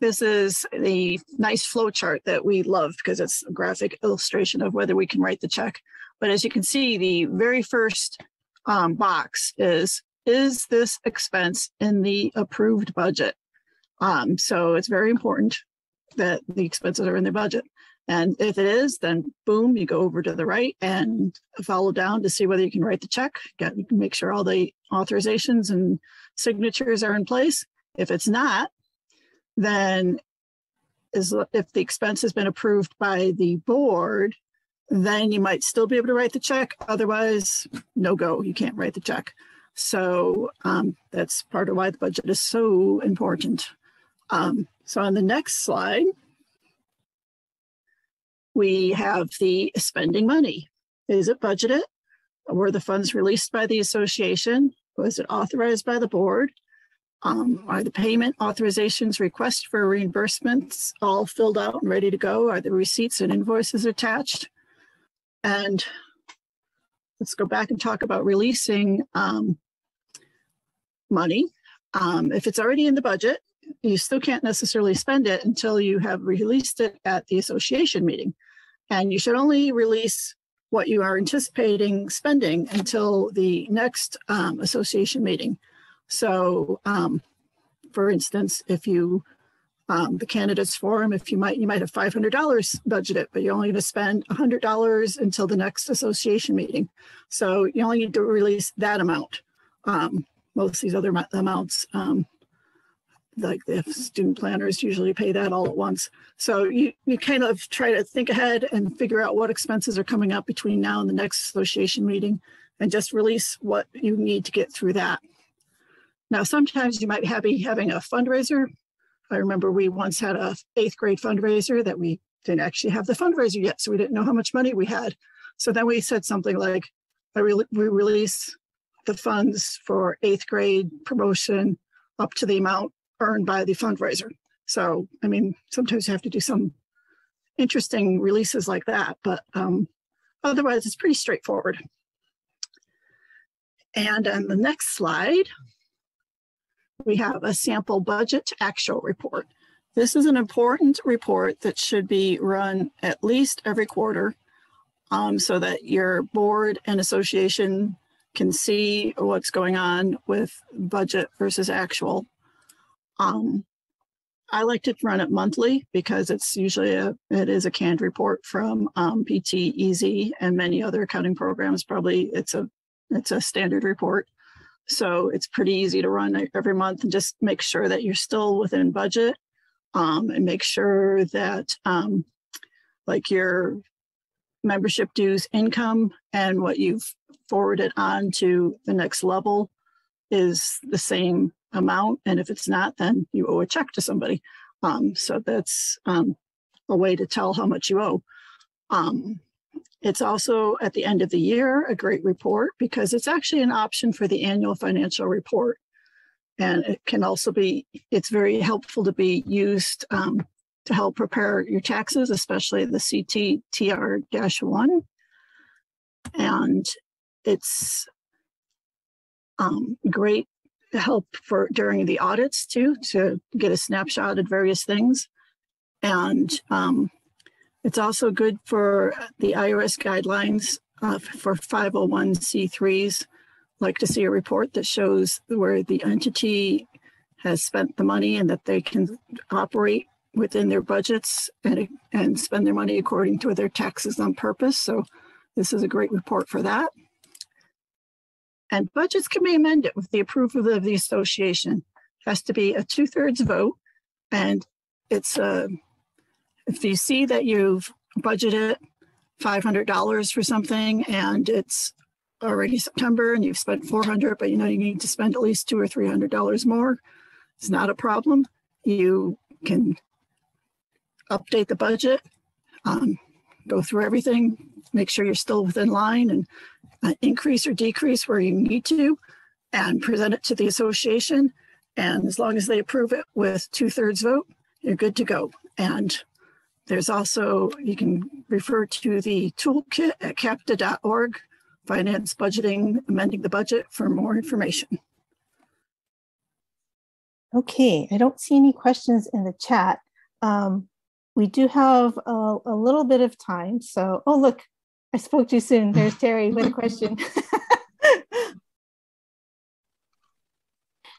this is the nice flow chart that we love because it's a graphic illustration of whether we can write the check. But as you can see, the very first um, box is, is this expense in the approved budget? Um, so it's very important that the expenses are in the budget. And if it is, then boom, you go over to the right and follow down to see whether you can write the check. Get, you can make sure all the authorizations and signatures are in place. If it's not, then is if the expense has been approved by the board, then you might still be able to write the check. Otherwise, no go, you can't write the check. So um, that's part of why the budget is so important. Um, so on the next slide, we have the spending money. Is it budgeted? Were the funds released by the association? Was it authorized by the board? Um, are the payment authorizations, request for reimbursements all filled out and ready to go? Are the receipts and invoices attached? And let's go back and talk about releasing um, money. Um, if it's already in the budget, you still can't necessarily spend it until you have released it at the association meeting. And you should only release what you are anticipating spending until the next um, association meeting. So, um, for instance, if you um, the candidates forum, if you might you might have five hundred dollars budgeted, but you're only going to spend hundred dollars until the next association meeting. So you only need to release that amount. Um, most of these other amounts um, like the student planners usually pay that all at once. So you, you kind of try to think ahead and figure out what expenses are coming up between now and the next association meeting and just release what you need to get through that. Now, sometimes you might be having a fundraiser. I remember we once had a eighth grade fundraiser that we didn't actually have the fundraiser yet, so we didn't know how much money we had. So then we said something like, I re we release the funds for eighth grade promotion up to the amount earned by the fundraiser. So, I mean, sometimes you have to do some interesting releases like that, but um, otherwise it's pretty straightforward. And on the next slide, we have a sample budget actual report. This is an important report that should be run at least every quarter um, so that your board and association can see what's going on with budget versus actual. Um, I like to run it monthly because it's usually a it is a canned report from um, PTEZ and many other accounting programs. Probably it's a it's a standard report, so it's pretty easy to run every month and just make sure that you're still within budget, um, and make sure that um, like your membership dues income and what you've forwarded on to the next level is the same amount. And if it's not, then you owe a check to somebody. Um, so that's um, a way to tell how much you owe. Um, it's also at the end of the year a great report because it's actually an option for the annual financial report. And it can also be, it's very helpful to be used um, to help prepare your taxes, especially the CTTR-1. And it's um, great help for during the audits too to get a snapshot at various things. And um, it's also good for the irs guidelines uh, for 501c3s like to see a report that shows where the entity has spent the money and that they can operate within their budgets and, and spend their money according to their taxes on purpose. So this is a great report for that and budgets can be amended with the approval of the association. It has to be a two thirds vote. And it's uh, if you see that you've budgeted $500 for something and it's already September and you've spent 400, but you know you need to spend at least two or $300 more, it's not a problem. You can update the budget, um, go through everything, make sure you're still within line and uh, increase or decrease where you need to and present it to the association. And as long as they approve it with two thirds vote, you're good to go. And there's also, you can refer to the toolkit at capta.org, finance budgeting, amending the budget for more information. Okay, I don't see any questions in the chat. Um, we do have a, a, little bit of time. So, oh, look, I spoke too soon. There's Terry with a question.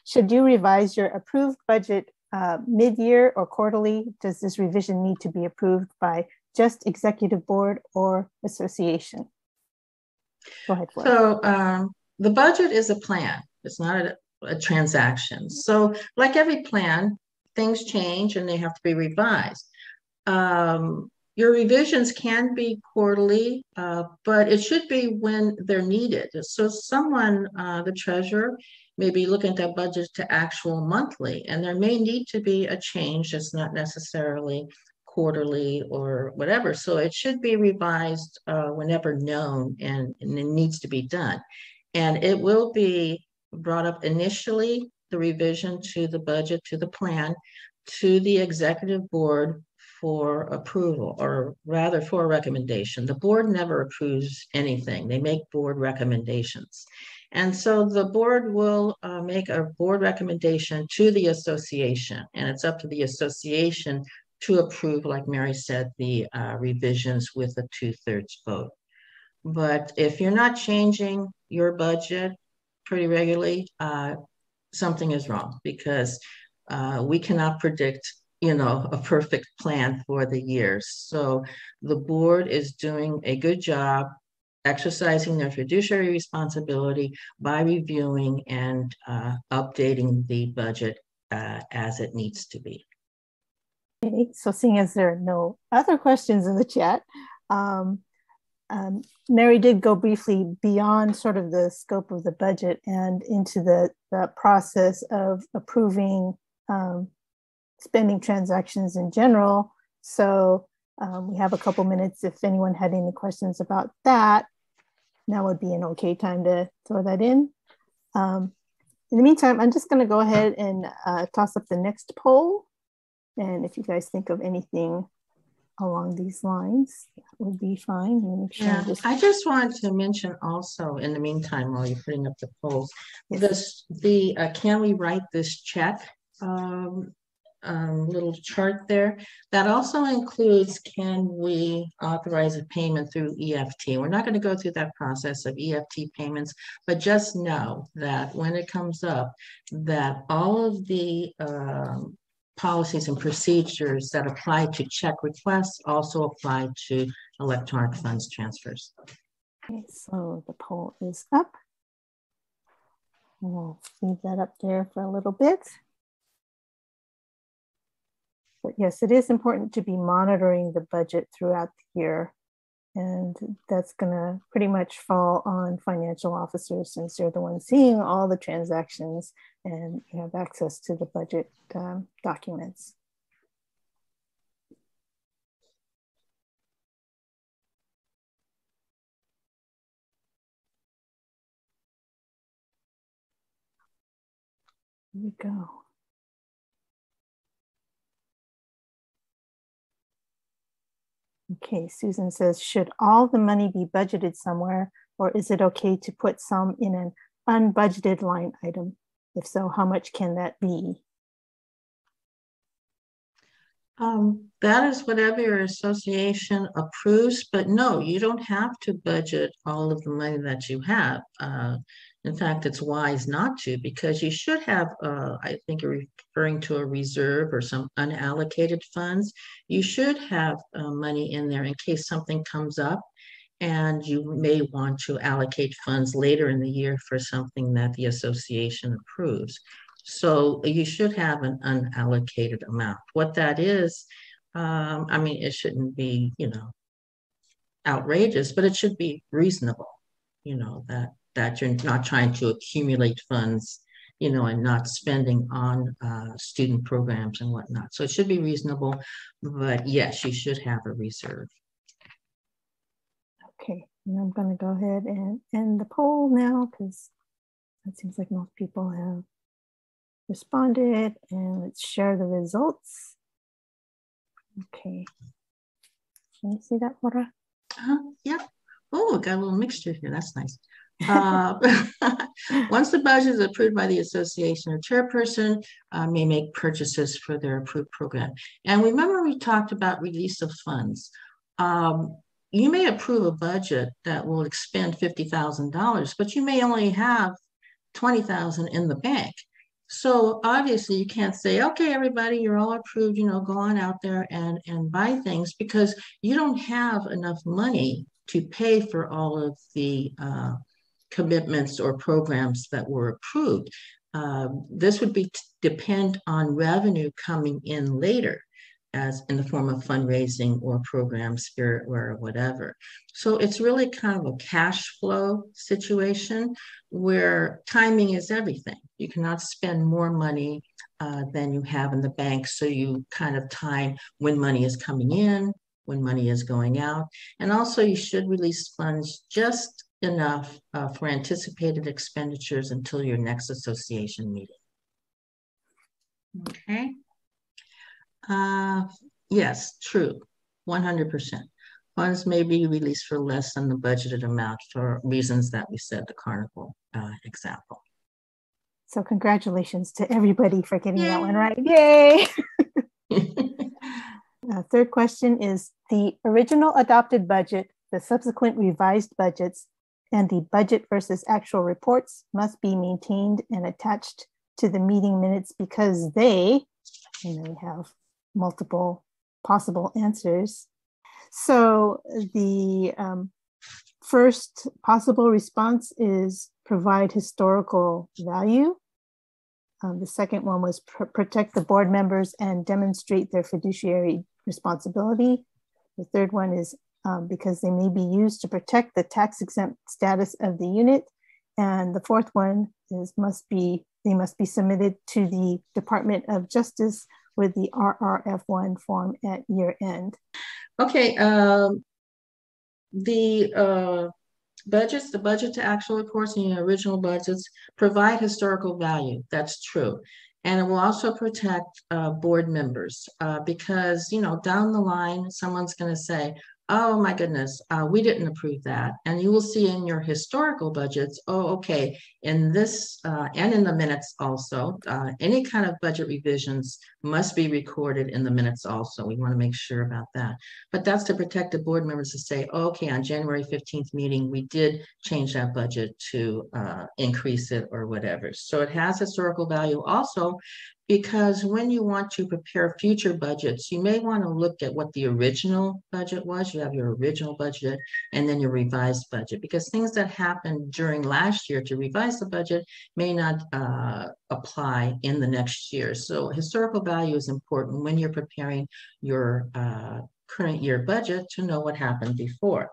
Should you revise your approved budget uh, mid-year or quarterly? Does this revision need to be approved by just executive board or association? Go ahead. So um, the budget is a plan. It's not a, a transaction. So like every plan, things change and they have to be revised. Um, your revisions can be quarterly, uh, but it should be when they're needed. So someone, uh, the treasurer, may be looking at that budget to actual monthly, and there may need to be a change that's not necessarily quarterly or whatever. So it should be revised uh, whenever known and, and it needs to be done. And it will be brought up initially, the revision to the budget, to the plan, to the executive board for approval, or rather for a recommendation. The board never approves anything. They make board recommendations. And so the board will uh, make a board recommendation to the association, and it's up to the association to approve, like Mary said, the uh, revisions with a two-thirds vote. But if you're not changing your budget pretty regularly, uh, something is wrong because uh, we cannot predict you know, a perfect plan for the year. So the board is doing a good job exercising their fiduciary responsibility by reviewing and uh, updating the budget uh, as it needs to be. Okay, so seeing as there are no other questions in the chat, um, um, Mary did go briefly beyond sort of the scope of the budget and into the, the process of approving um, spending transactions in general. So um, we have a couple minutes if anyone had any questions about that. Now would be an okay time to throw that in. Um, in the meantime, I'm just going to go ahead and uh, toss up the next poll. And if you guys think of anything along these lines, that would be fine. Sure yeah, just... I just wanted to mention also in the meantime, while you're putting up the polls, yes. this, the uh, can we write this check um, um, little chart there. That also includes can we authorize a payment through EFT? We're not going to go through that process of EFT payments, but just know that when it comes up, that all of the um, policies and procedures that apply to check requests also apply to electronic funds transfers. Okay, so the poll is up. We'll leave that up there for a little bit. But yes, it is important to be monitoring the budget throughout the year. And that's going to pretty much fall on financial officers since they're the ones seeing all the transactions and you have access to the budget um, documents. Here we go. Okay, Susan says, should all the money be budgeted somewhere or is it okay to put some in an unbudgeted line item? If so, how much can that be? Um, that is whatever your association approves, but no, you don't have to budget all of the money that you have. Uh, in fact, it's wise not to because you should have, uh, I think you're referring to a reserve or some unallocated funds. You should have uh, money in there in case something comes up and you may want to allocate funds later in the year for something that the association approves. So you should have an unallocated amount. What that is, um, I mean, it shouldn't be, you know, outrageous, but it should be reasonable, you know, that that you're not trying to accumulate funds, you know, and not spending on uh, student programs and whatnot. So it should be reasonable, but yes, you should have a reserve. Okay, and I'm going to go ahead and end the poll now because it seems like most people have responded and let's share the results. Okay. Can you see that, Laura? Uh, yeah. Oh, got a little mixture here. That's nice. Uh, once the budget is approved by the association, a chairperson uh, may make purchases for their approved program. And remember, we talked about release of funds. Um, you may approve a budget that will expend $50,000, but you may only have 20,000 in the bank. So obviously you can't say, okay, everybody, you're all approved, you know, go on out there and, and buy things because you don't have enough money to pay for all of the uh, commitments or programs that were approved. Uh, this would be depend on revenue coming in later as in the form of fundraising or program spiritware or whatever. So it's really kind of a cash flow situation where timing is everything. You cannot spend more money uh, than you have in the bank. So you kind of time when money is coming in, when money is going out. And also you should release funds just enough uh, for anticipated expenditures until your next association meeting. Okay. Uh, yes, true, 100%. Funds may be released for less than the budgeted amount for reasons that we said, the carnival uh, example. So congratulations to everybody for getting Yay. that one right. Yay! uh, third question is the original adopted budget, the subsequent revised budgets, and the budget versus actual reports must be maintained and attached to the meeting minutes because they, and have multiple possible answers. So the um, first possible response is provide historical value. Um, the second one was pr protect the board members and demonstrate their fiduciary responsibility. The third one is um, because they may be used to protect the tax exempt status of the unit. And the fourth one is must be they must be submitted to the Department of Justice with the RRF1 form at year end. Okay, um, the uh, budgets, the budget to actual reports and your original budgets provide historical value. That's true. And it will also protect uh, board members uh, because, you know, down the line, someone's going to say, oh my goodness, uh, we didn't approve that. And you will see in your historical budgets, oh, okay, in this uh, and in the minutes also, uh, any kind of budget revisions must be recorded in the minutes also. We want to make sure about that. But that's to protect the board members to say, oh, okay, on January 15th meeting, we did change that budget to uh, increase it or whatever. So it has historical value also because when you want to prepare future budgets, you may want to look at what the original budget was. You have your original budget and then your revised budget because things that happened during last year to revise the budget may not uh, apply in the next year. So historical value is important when you're preparing your uh, current year budget to know what happened before.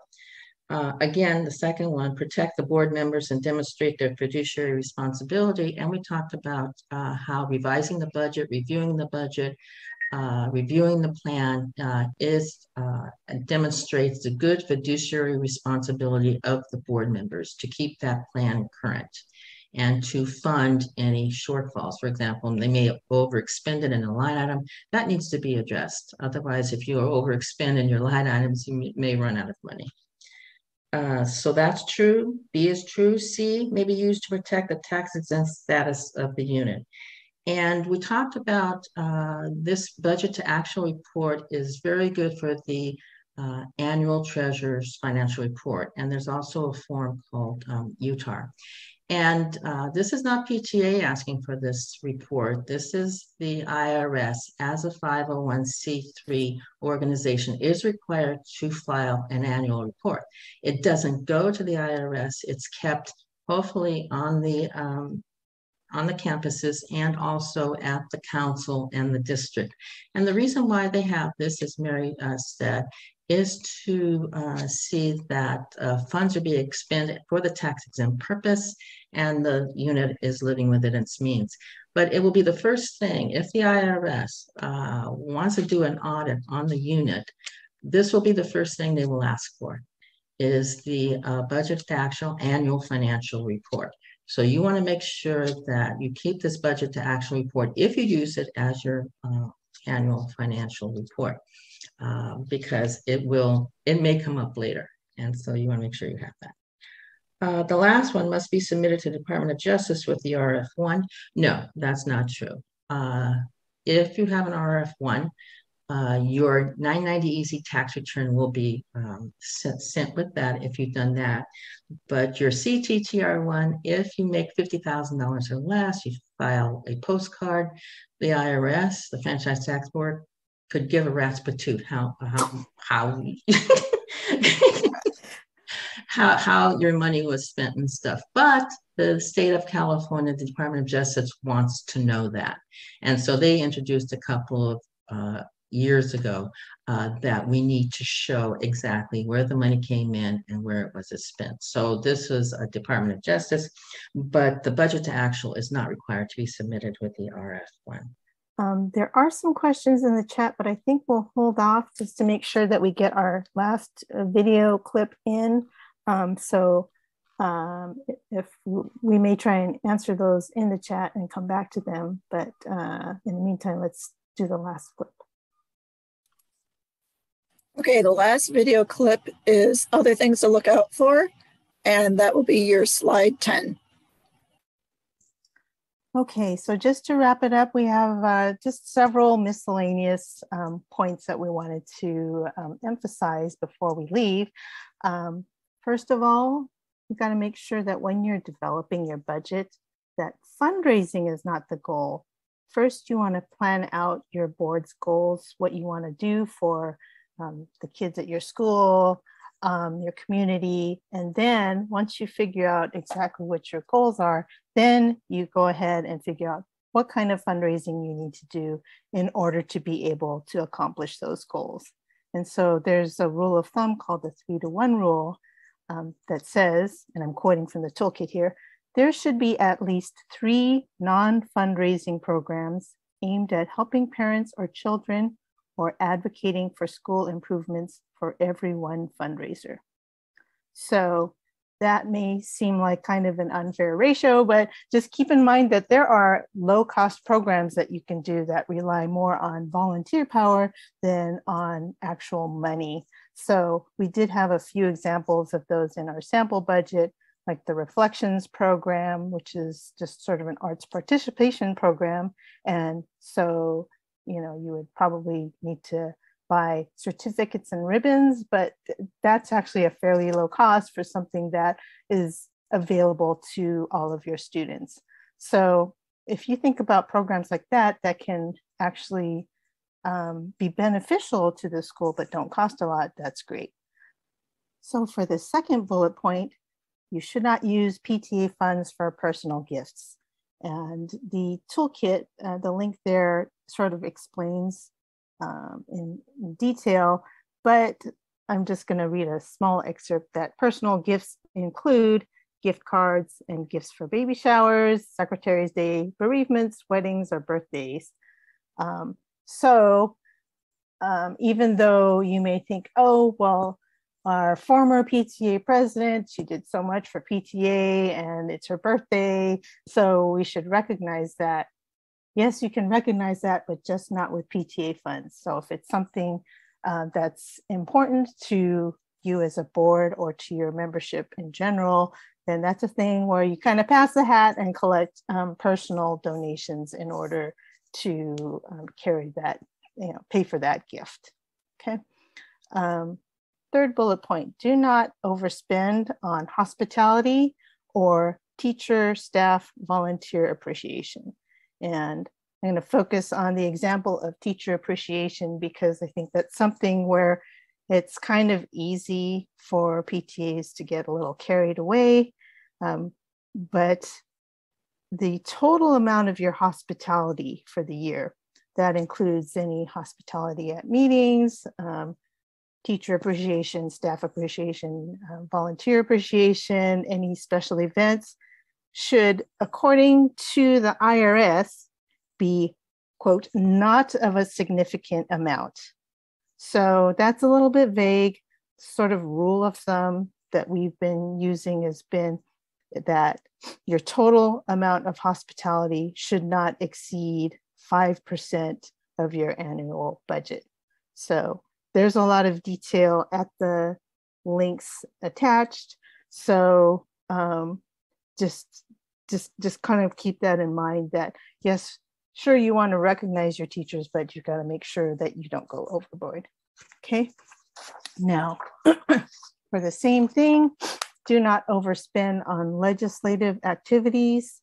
Uh, again, the second one, protect the board members and demonstrate their fiduciary responsibility. And we talked about uh, how revising the budget, reviewing the budget, uh, reviewing the plan uh, is uh, demonstrates the good fiduciary responsibility of the board members to keep that plan current and to fund any shortfalls. For example, they may have overexpended in a line item. That needs to be addressed. Otherwise, if you are overexpend in your line items, you may run out of money. Uh, so that's true. B is true. C may be used to protect the tax exempt status of the unit. And we talked about uh, this budget to actual report is very good for the uh, annual treasurer's financial report. And there's also a form called um, UTAR. And uh, this is not PTA asking for this report. This is the IRS as a 501c3 organization is required to file an annual report. It doesn't go to the IRS. It's kept hopefully on the um, on the campuses and also at the council and the district. And the reason why they have this, as Mary uh, said, is to uh, see that uh, funds are being expended for the tax exempt purpose and the unit is living within its means. But it will be the first thing if the IRS uh, wants to do an audit on the unit, this will be the first thing they will ask for is the uh, budget to actual annual financial report. So you want to make sure that you keep this budget to actual report if you use it as your uh, annual financial report, uh, because it will, it may come up later. And so you want to make sure you have that. Uh, the last one must be submitted to the Department of Justice with the RF1. No, that's not true. Uh, if you have an RF1, uh, your 990 EZ tax return will be um, sent, sent, with that if you've done that. But your CTTR1, if you make $50,000 or less, you file a postcard. The IRS, the Franchise Tax Board, could give a rat's patoot how how how how how your money was spent and stuff. But the state of California, the Department of Justice wants to know that, and so they introduced a couple of uh, years ago uh, that we need to show exactly where the money came in and where it was spent. So this was a Department of Justice, but the budget to actual is not required to be submitted with the RF1. Um, there are some questions in the chat, but I think we'll hold off just to make sure that we get our last uh, video clip in. Um, so um, if we may try and answer those in the chat and come back to them, but uh, in the meantime, let's do the last clip. Okay, the last video clip is other things to look out for, and that will be your slide 10. Okay, so just to wrap it up, we have uh, just several miscellaneous um, points that we wanted to um, emphasize before we leave. Um, first of all, you've got to make sure that when you're developing your budget, that fundraising is not the goal. First, you want to plan out your board's goals, what you want to do for um, the kids at your school, um, your community. And then once you figure out exactly what your goals are, then you go ahead and figure out what kind of fundraising you need to do in order to be able to accomplish those goals. And so there's a rule of thumb called the three to one rule um, that says, and I'm quoting from the toolkit here, there should be at least three non fundraising programs aimed at helping parents or children or advocating for school improvements for every one fundraiser. So that may seem like kind of an unfair ratio, but just keep in mind that there are low cost programs that you can do that rely more on volunteer power than on actual money. So we did have a few examples of those in our sample budget, like the Reflections program, which is just sort of an arts participation program. And so you know, you would probably need to buy certificates and ribbons, but that's actually a fairly low cost for something that is available to all of your students. So if you think about programs like that, that can actually um, be beneficial to the school but don't cost a lot, that's great. So for the second bullet point, you should not use PTA funds for personal gifts. And the toolkit, uh, the link there sort of explains um, in, in detail, but I'm just going to read a small excerpt that personal gifts include gift cards and gifts for baby showers, Secretary's Day, bereavements, weddings, or birthdays. Um, so um, even though you may think, oh, well, our former PTA president. She did so much for PTA and it's her birthday. So we should recognize that. Yes, you can recognize that, but just not with PTA funds. So if it's something uh, that's important to you as a board or to your membership in general, then that's a thing where you kind of pass the hat and collect um, personal donations in order to um, carry that, you know, pay for that gift. Okay. Um, Third bullet point, do not overspend on hospitality or teacher, staff, volunteer appreciation. And I'm going to focus on the example of teacher appreciation because I think that's something where it's kind of easy for PTAs to get a little carried away. Um, but the total amount of your hospitality for the year, that includes any hospitality at meetings, um, teacher appreciation, staff appreciation, uh, volunteer appreciation, any special events should, according to the IRS, be, quote, not of a significant amount. So that's a little bit vague. Sort of rule of thumb that we've been using has been that your total amount of hospitality should not exceed 5% of your annual budget. So there's a lot of detail at the links attached. So um, just just just kind of keep that in mind that yes, sure you want to recognize your teachers, but you got to make sure that you don't go overboard. Okay. Now, for the same thing, do not overspend on legislative activities.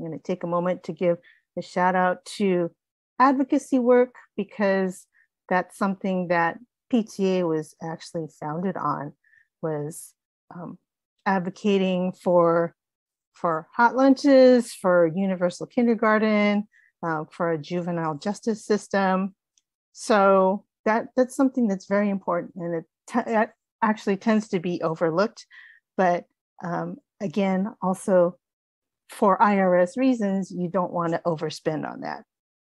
I'm going to take a moment to give a shout out to advocacy work because that's something that PTA was actually founded on was um, advocating for for hot lunches, for universal kindergarten, uh, for a juvenile justice system. So that that's something that's very important, and it, it actually tends to be overlooked. But um, again, also for IRS reasons, you don't want to overspend on that.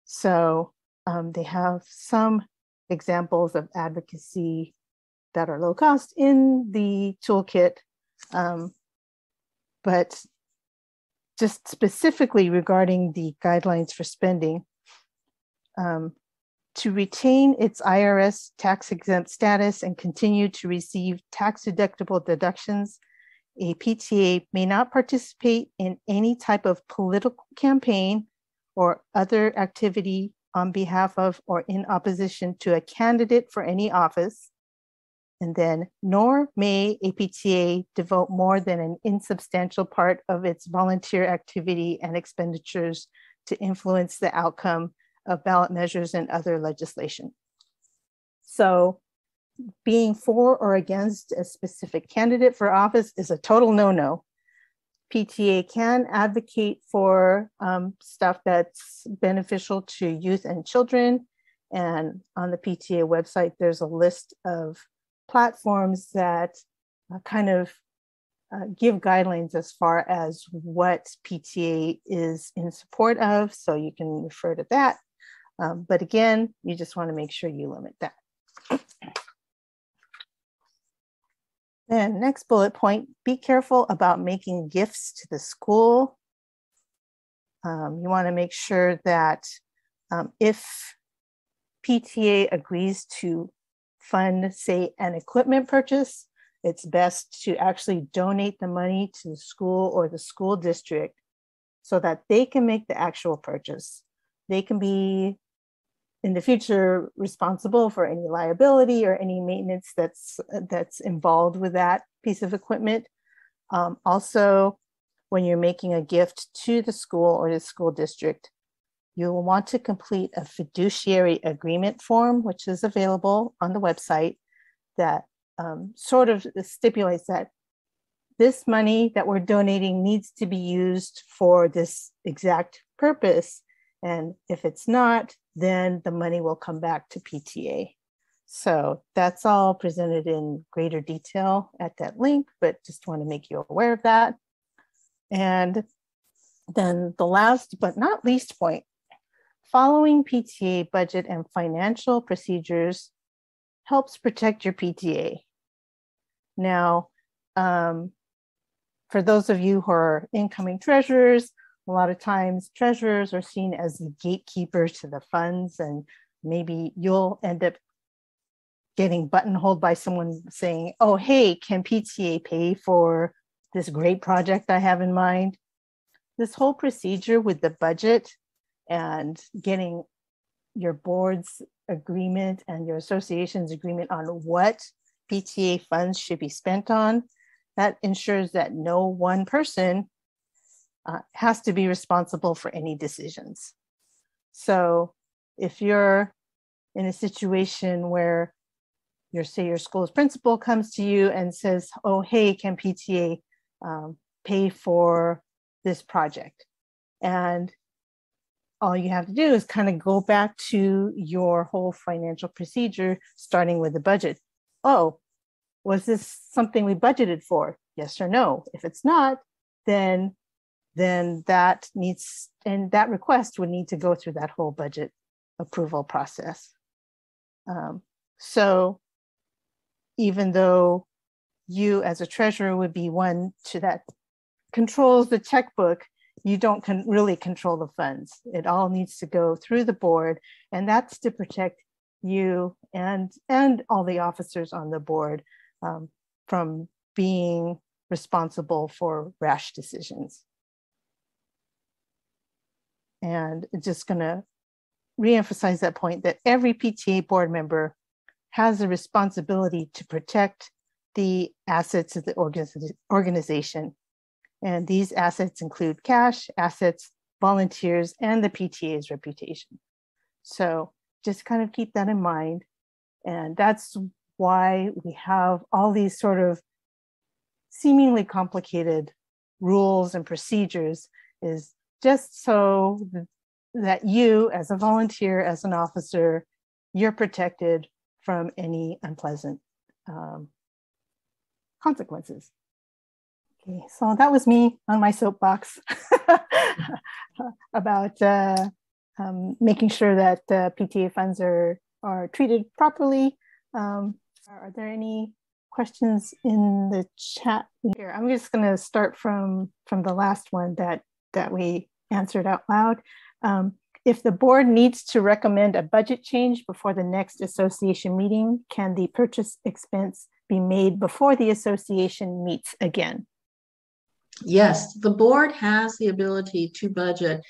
So um, they have some examples of advocacy that are low cost in the toolkit. Um, but just specifically regarding the guidelines for spending, um, to retain its IRS tax exempt status and continue to receive tax deductible deductions, a PTA may not participate in any type of political campaign or other activity on behalf of or in opposition to a candidate for any office. And then, nor may a PTA devote more than an insubstantial part of its volunteer activity and expenditures to influence the outcome of ballot measures and other legislation. So, being for or against a specific candidate for office is a total no no. PTA can advocate for um, stuff that's beneficial to youth and children. And on the PTA website, there's a list of platforms that uh, kind of uh, give guidelines as far as what PTA is in support of. So you can refer to that. Um, but again, you just want to make sure you limit that. Then next bullet point, be careful about making gifts to the school. Um, you wanna make sure that um, if PTA agrees to fund, say, an equipment purchase, it's best to actually donate the money to the school or the school district so that they can make the actual purchase. They can be in the future responsible for any liability or any maintenance that's that's involved with that piece of equipment. Um, also, when you're making a gift to the school or the school district, you will want to complete a fiduciary agreement form, which is available on the website, that um, sort of stipulates that this money that we're donating needs to be used for this exact purpose. And if it's not, then the money will come back to PTA. So that's all presented in greater detail at that link, but just want to make you aware of that. And then the last but not least point, following PTA budget and financial procedures helps protect your PTA. Now, um, for those of you who are incoming treasurers, a lot of times treasurers are seen as the gatekeepers to the funds and maybe you'll end up getting buttonholed by someone saying, oh, hey, can PTA pay for this great project I have in mind? This whole procedure with the budget and getting your board's agreement and your association's agreement on what PTA funds should be spent on, that ensures that no one person uh, has to be responsible for any decisions. So if you're in a situation where your say your school's principal comes to you and says, "Oh, hey, can PTA um, pay for this project?" and all you have to do is kind of go back to your whole financial procedure, starting with the budget. Oh, was this something we budgeted for? Yes or no? If it's not, then then that needs, and that request would need to go through that whole budget approval process. Um, so even though you as a treasurer would be one to that controls the checkbook, you don't con- really control the funds. It all needs to go through the board, and that's to protect you and and all the officers on the board um, from being responsible for rash decisions. And just going to reemphasize that point that every PTA board member has a responsibility to protect the assets of the organization. And these assets include cash, assets, volunteers, and the PTA's reputation. So just kind of keep that in mind. And that's why we have all these sort of seemingly complicated rules and procedures is just so that you as a volunteer as an officer you're protected from any unpleasant um, consequences okay so that was me on my soapbox about uh, um, making sure that uh, pta funds are are treated properly um, are there any questions in the chat here. I'm just going to start from from the last one that that we answered out loud. Um, if the board needs to recommend a budget change before the next association meeting, can the purchase expense be made before the association meets again? Yes, the board has the ability to budget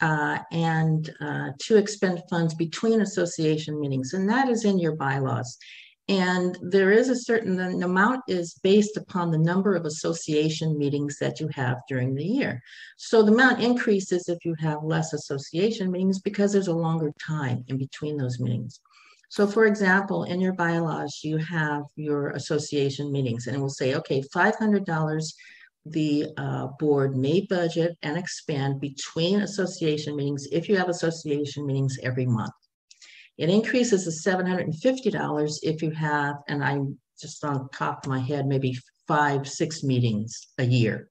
uh, and uh, to expend funds between association meetings, and that is in your bylaws. And there is a certain the amount is based upon the number of association meetings that you have during the year. So the amount increases if you have less association meetings because there's a longer time in between those meetings. So for example, in your bylaws, you have your association meetings and it will say, okay, $500 the uh, board may budget and expand between association meetings if you have association meetings every month. It increases to $750 if you have, and I'm just on top of my head, maybe five, six meetings a year.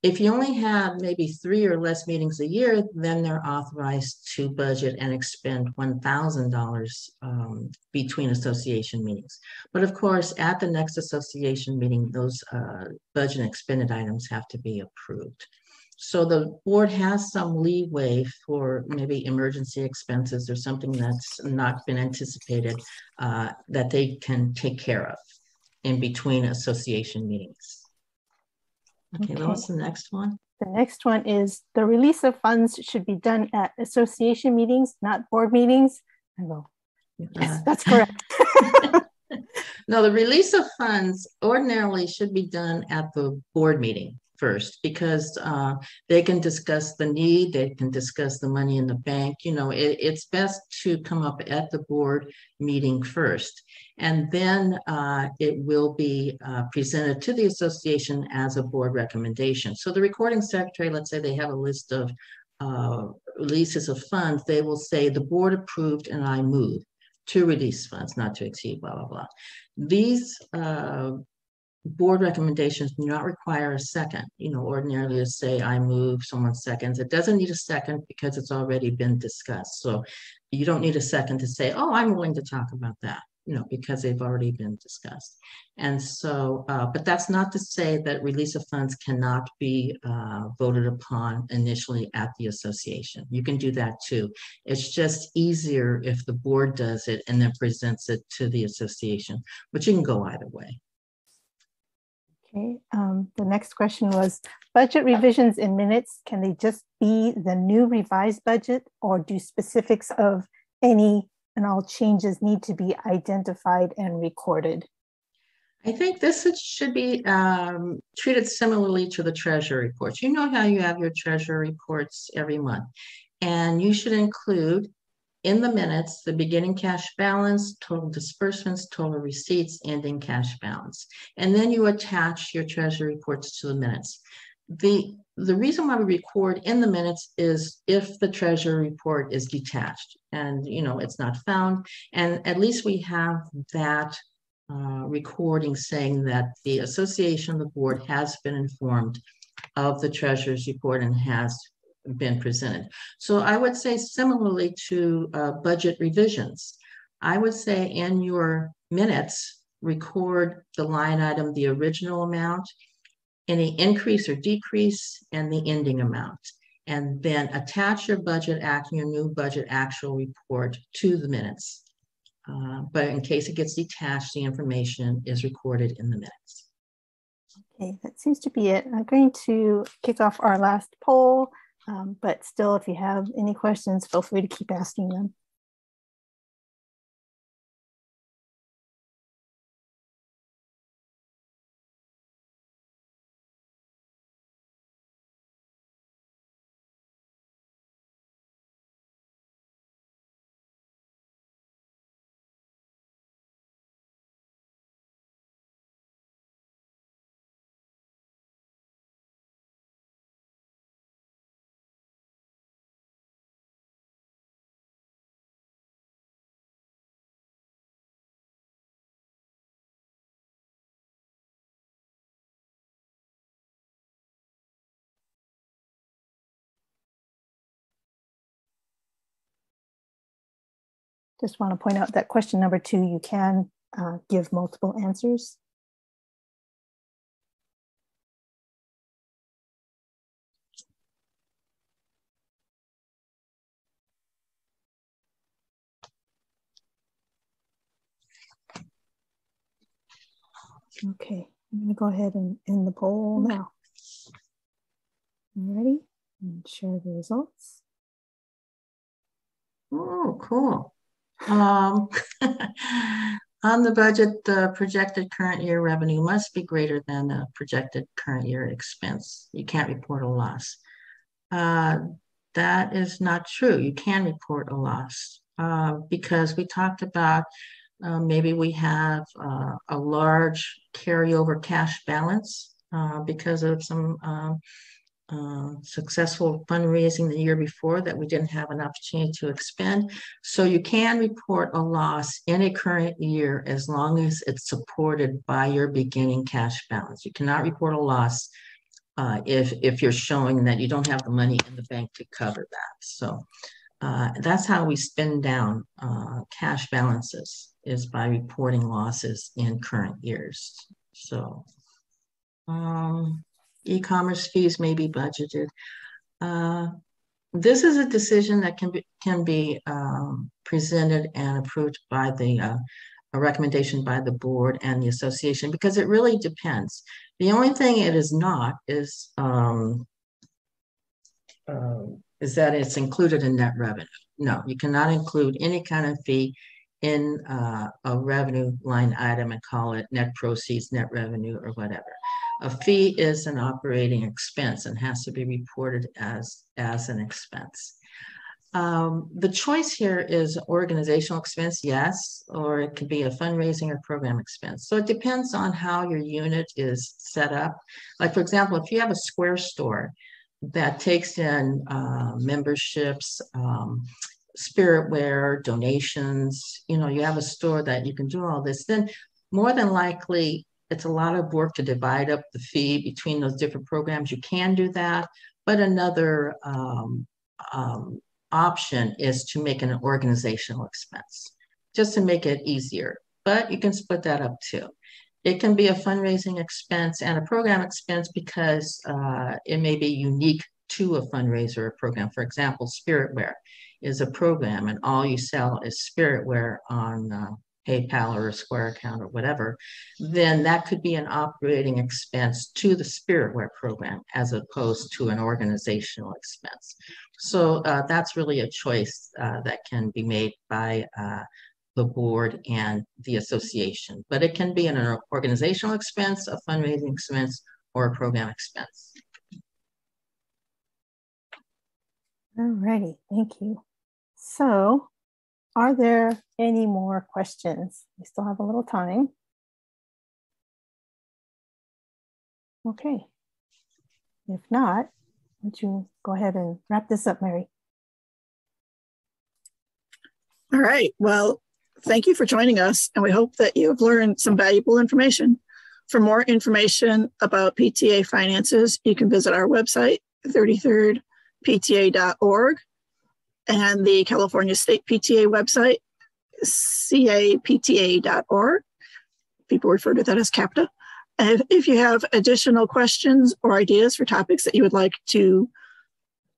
If you only have maybe three or less meetings a year, then they're authorized to budget and expend $1,000 um, between association meetings. But of course, at the next association meeting, those uh, budget and expended items have to be approved. So the board has some leeway for maybe emergency expenses or something that's not been anticipated uh, that they can take care of in between association meetings. Okay, okay. what's the next one? The next one is the release of funds should be done at association meetings, not board meetings. I will. Yes, that's correct. no, the release of funds ordinarily should be done at the board meeting first because uh, they can discuss the need, they can discuss the money in the bank. You know, it, it's best to come up at the board meeting first. And then uh, it will be uh, presented to the association as a board recommendation. So the recording secretary, let's say they have a list of uh, releases of funds, they will say the board approved and I move to release funds, not to exceed, blah, blah, blah. These uh, board recommendations do not require a second. You know, ordinarily to say I move, someone seconds. It doesn't need a second because it's already been discussed. So you don't need a second to say, oh, I'm willing to talk about that, you know, because they've already been discussed. And so, uh, but that's not to say that release of funds cannot be uh, voted upon initially at the association. You can do that too. It's just easier if the board does it and then presents it to the association, but you can go either way. Okay, um, the next question was budget revisions in minutes. Can they just be the new revised budget or do specifics of any and all changes need to be identified and recorded? I think this should be um, treated similarly to the treasury reports. You know how you have your treasury reports every month, and you should include in the minutes the beginning cash balance, total disbursements, total receipts, ending cash balance. And then you attach your treasury reports to the minutes. The, the reason why we record in the minutes is if the treasury report is detached and you know it's not found, and at least we have that uh, recording saying that the association, of the board has been informed of the treasurer's report and has been presented. So I would say similarly to uh, budget revisions, I would say in your minutes, record the line item, the original amount, any increase or decrease, and the ending amount. And then attach your budget act, your new budget actual report to the minutes. Uh, but in case it gets detached, the information is recorded in the minutes. Okay, that seems to be it. I'm going to kick off our last poll, um, but still, if you have any questions, feel free to keep asking them. Just want to point out that question number two, you can uh, give multiple answers. Okay, I'm going to go ahead and end the poll now. Ready? And share the results. Oh, cool. Um, on the budget, the projected current year revenue must be greater than the projected current year expense. You can't report a loss. Uh, that is not true. You can report a loss uh, because we talked about uh, maybe we have uh, a large carryover cash balance uh, because of some um, uh, successful fundraising the year before that we didn't have an opportunity to expend. So you can report a loss in a current year as long as it's supported by your beginning cash balance. You cannot report a loss uh, if, if you're showing that you don't have the money in the bank to cover that. So uh, that's how we spin down uh, cash balances is by reporting losses in current years. So um, e-commerce fees may be budgeted. Uh, this is a decision that can be can be um, presented and approved by the uh, a recommendation by the board and the association because it really depends. The only thing it is not is um, uh, is that it's included in net revenue. No, you cannot include any kind of fee in uh, a revenue line item and call it net proceeds, net revenue, or whatever. A fee is an operating expense and has to be reported as, as an expense. Um, the choice here is organizational expense, yes, or it could be a fundraising or program expense. So it depends on how your unit is set up. Like, for example, if you have a square store that takes in uh, memberships, um, spiritwear, donations, you know, you have a store that you can do all this, then more than likely it's a lot of work to divide up the fee between those different programs. You can do that, but another um, um, option is to make an organizational expense just to make it easier. But you can split that up too. It can be a fundraising expense and a program expense because uh, it may be unique to a fundraiser or program. For example, Spiritwear is a program and all you sell is Spiritwear on uh, PayPal or a Square account or whatever, then that could be an operating expense to the Spiritwear program as opposed to an organizational expense. So uh, that's really a choice uh, that can be made by uh, the board and the association. But it can be an organizational expense, a fundraising expense, or a program expense. All righty, thank you. So are there any more questions? We still have a little time. Okay. If not, why don't you go ahead and wrap this up, Mary? All right. Well, thank you for joining us, and we hope that you have learned some valuable information. For more information about PTA finances, you can visit our website, 33rdpta.org, and the California State PTA website, capta.org. People refer to that as CAPTA. if, if you have additional questions or ideas for topics that you would like to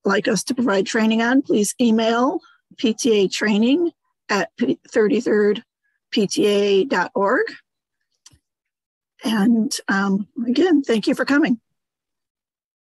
like us to provide training on, please email PTA training at 33rdpta.org. And um, again, thank you for coming.